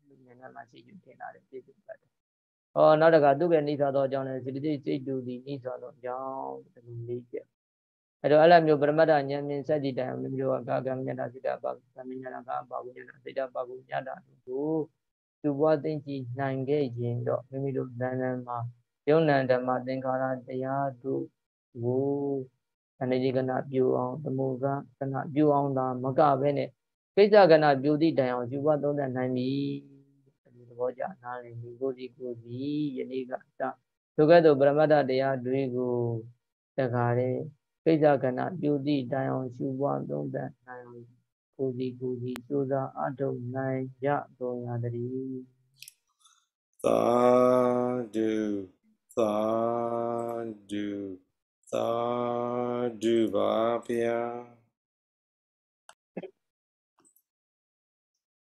လို့ဉာဏ်နဲ့မှရှိယူထင်တာလေပြည့်စုံပါတယ်။ဟောနောက်တကသူကနိစ္စသောအကြောင်းနဲ့စေတသိက်စိတ်တို့ဤနိစ္စသောအကြောင်းဒီလိုလေးချက်အဲ့တော့အဲ့လိုမျိုးပရမတ္ထဉာဏ်မြင်စက်ကြည်တိုင်အောင်မျိုးကကာကံမြတ်တာစိတ္တပါကံမြတ်တာကာပါကုညတာစိတ္တပါကုညတာတို့သူဘွားသိမ့်ကြည်နိုင်ခဲ့ရင်တော့မိမိတို့ဉာဏ်နဲ့မှာယုံ nant ဓမ္မသင်္ခါရတရားတို့ကိုအနေဒီကနာပြူအောင်သမုကကနာပြူအောင်သာမကဘဲနဲ့ ကိစ္စကနာပြူသည့်တိုင်အောင်ယူဘွားသုံးသပ်နိုင်ပြီဒီသဘောကြနားလည်ဒီကိုဒီကိုဒီယနေ့ကစဒုက္ခတို့ပရမတ္ထတရားတွေကိုတခါတဲ့ကိစ္စကဏပြုသည့်တိုင်အောင်ရှုပွားသုံးသပ်နိုင်အောင်ကိုယ်စီကိုယ်စီစူးစမ်းအထောက်နိုင်ကြတော်ရတည်းသာဓုသာဓုသာဓုပါဗျာ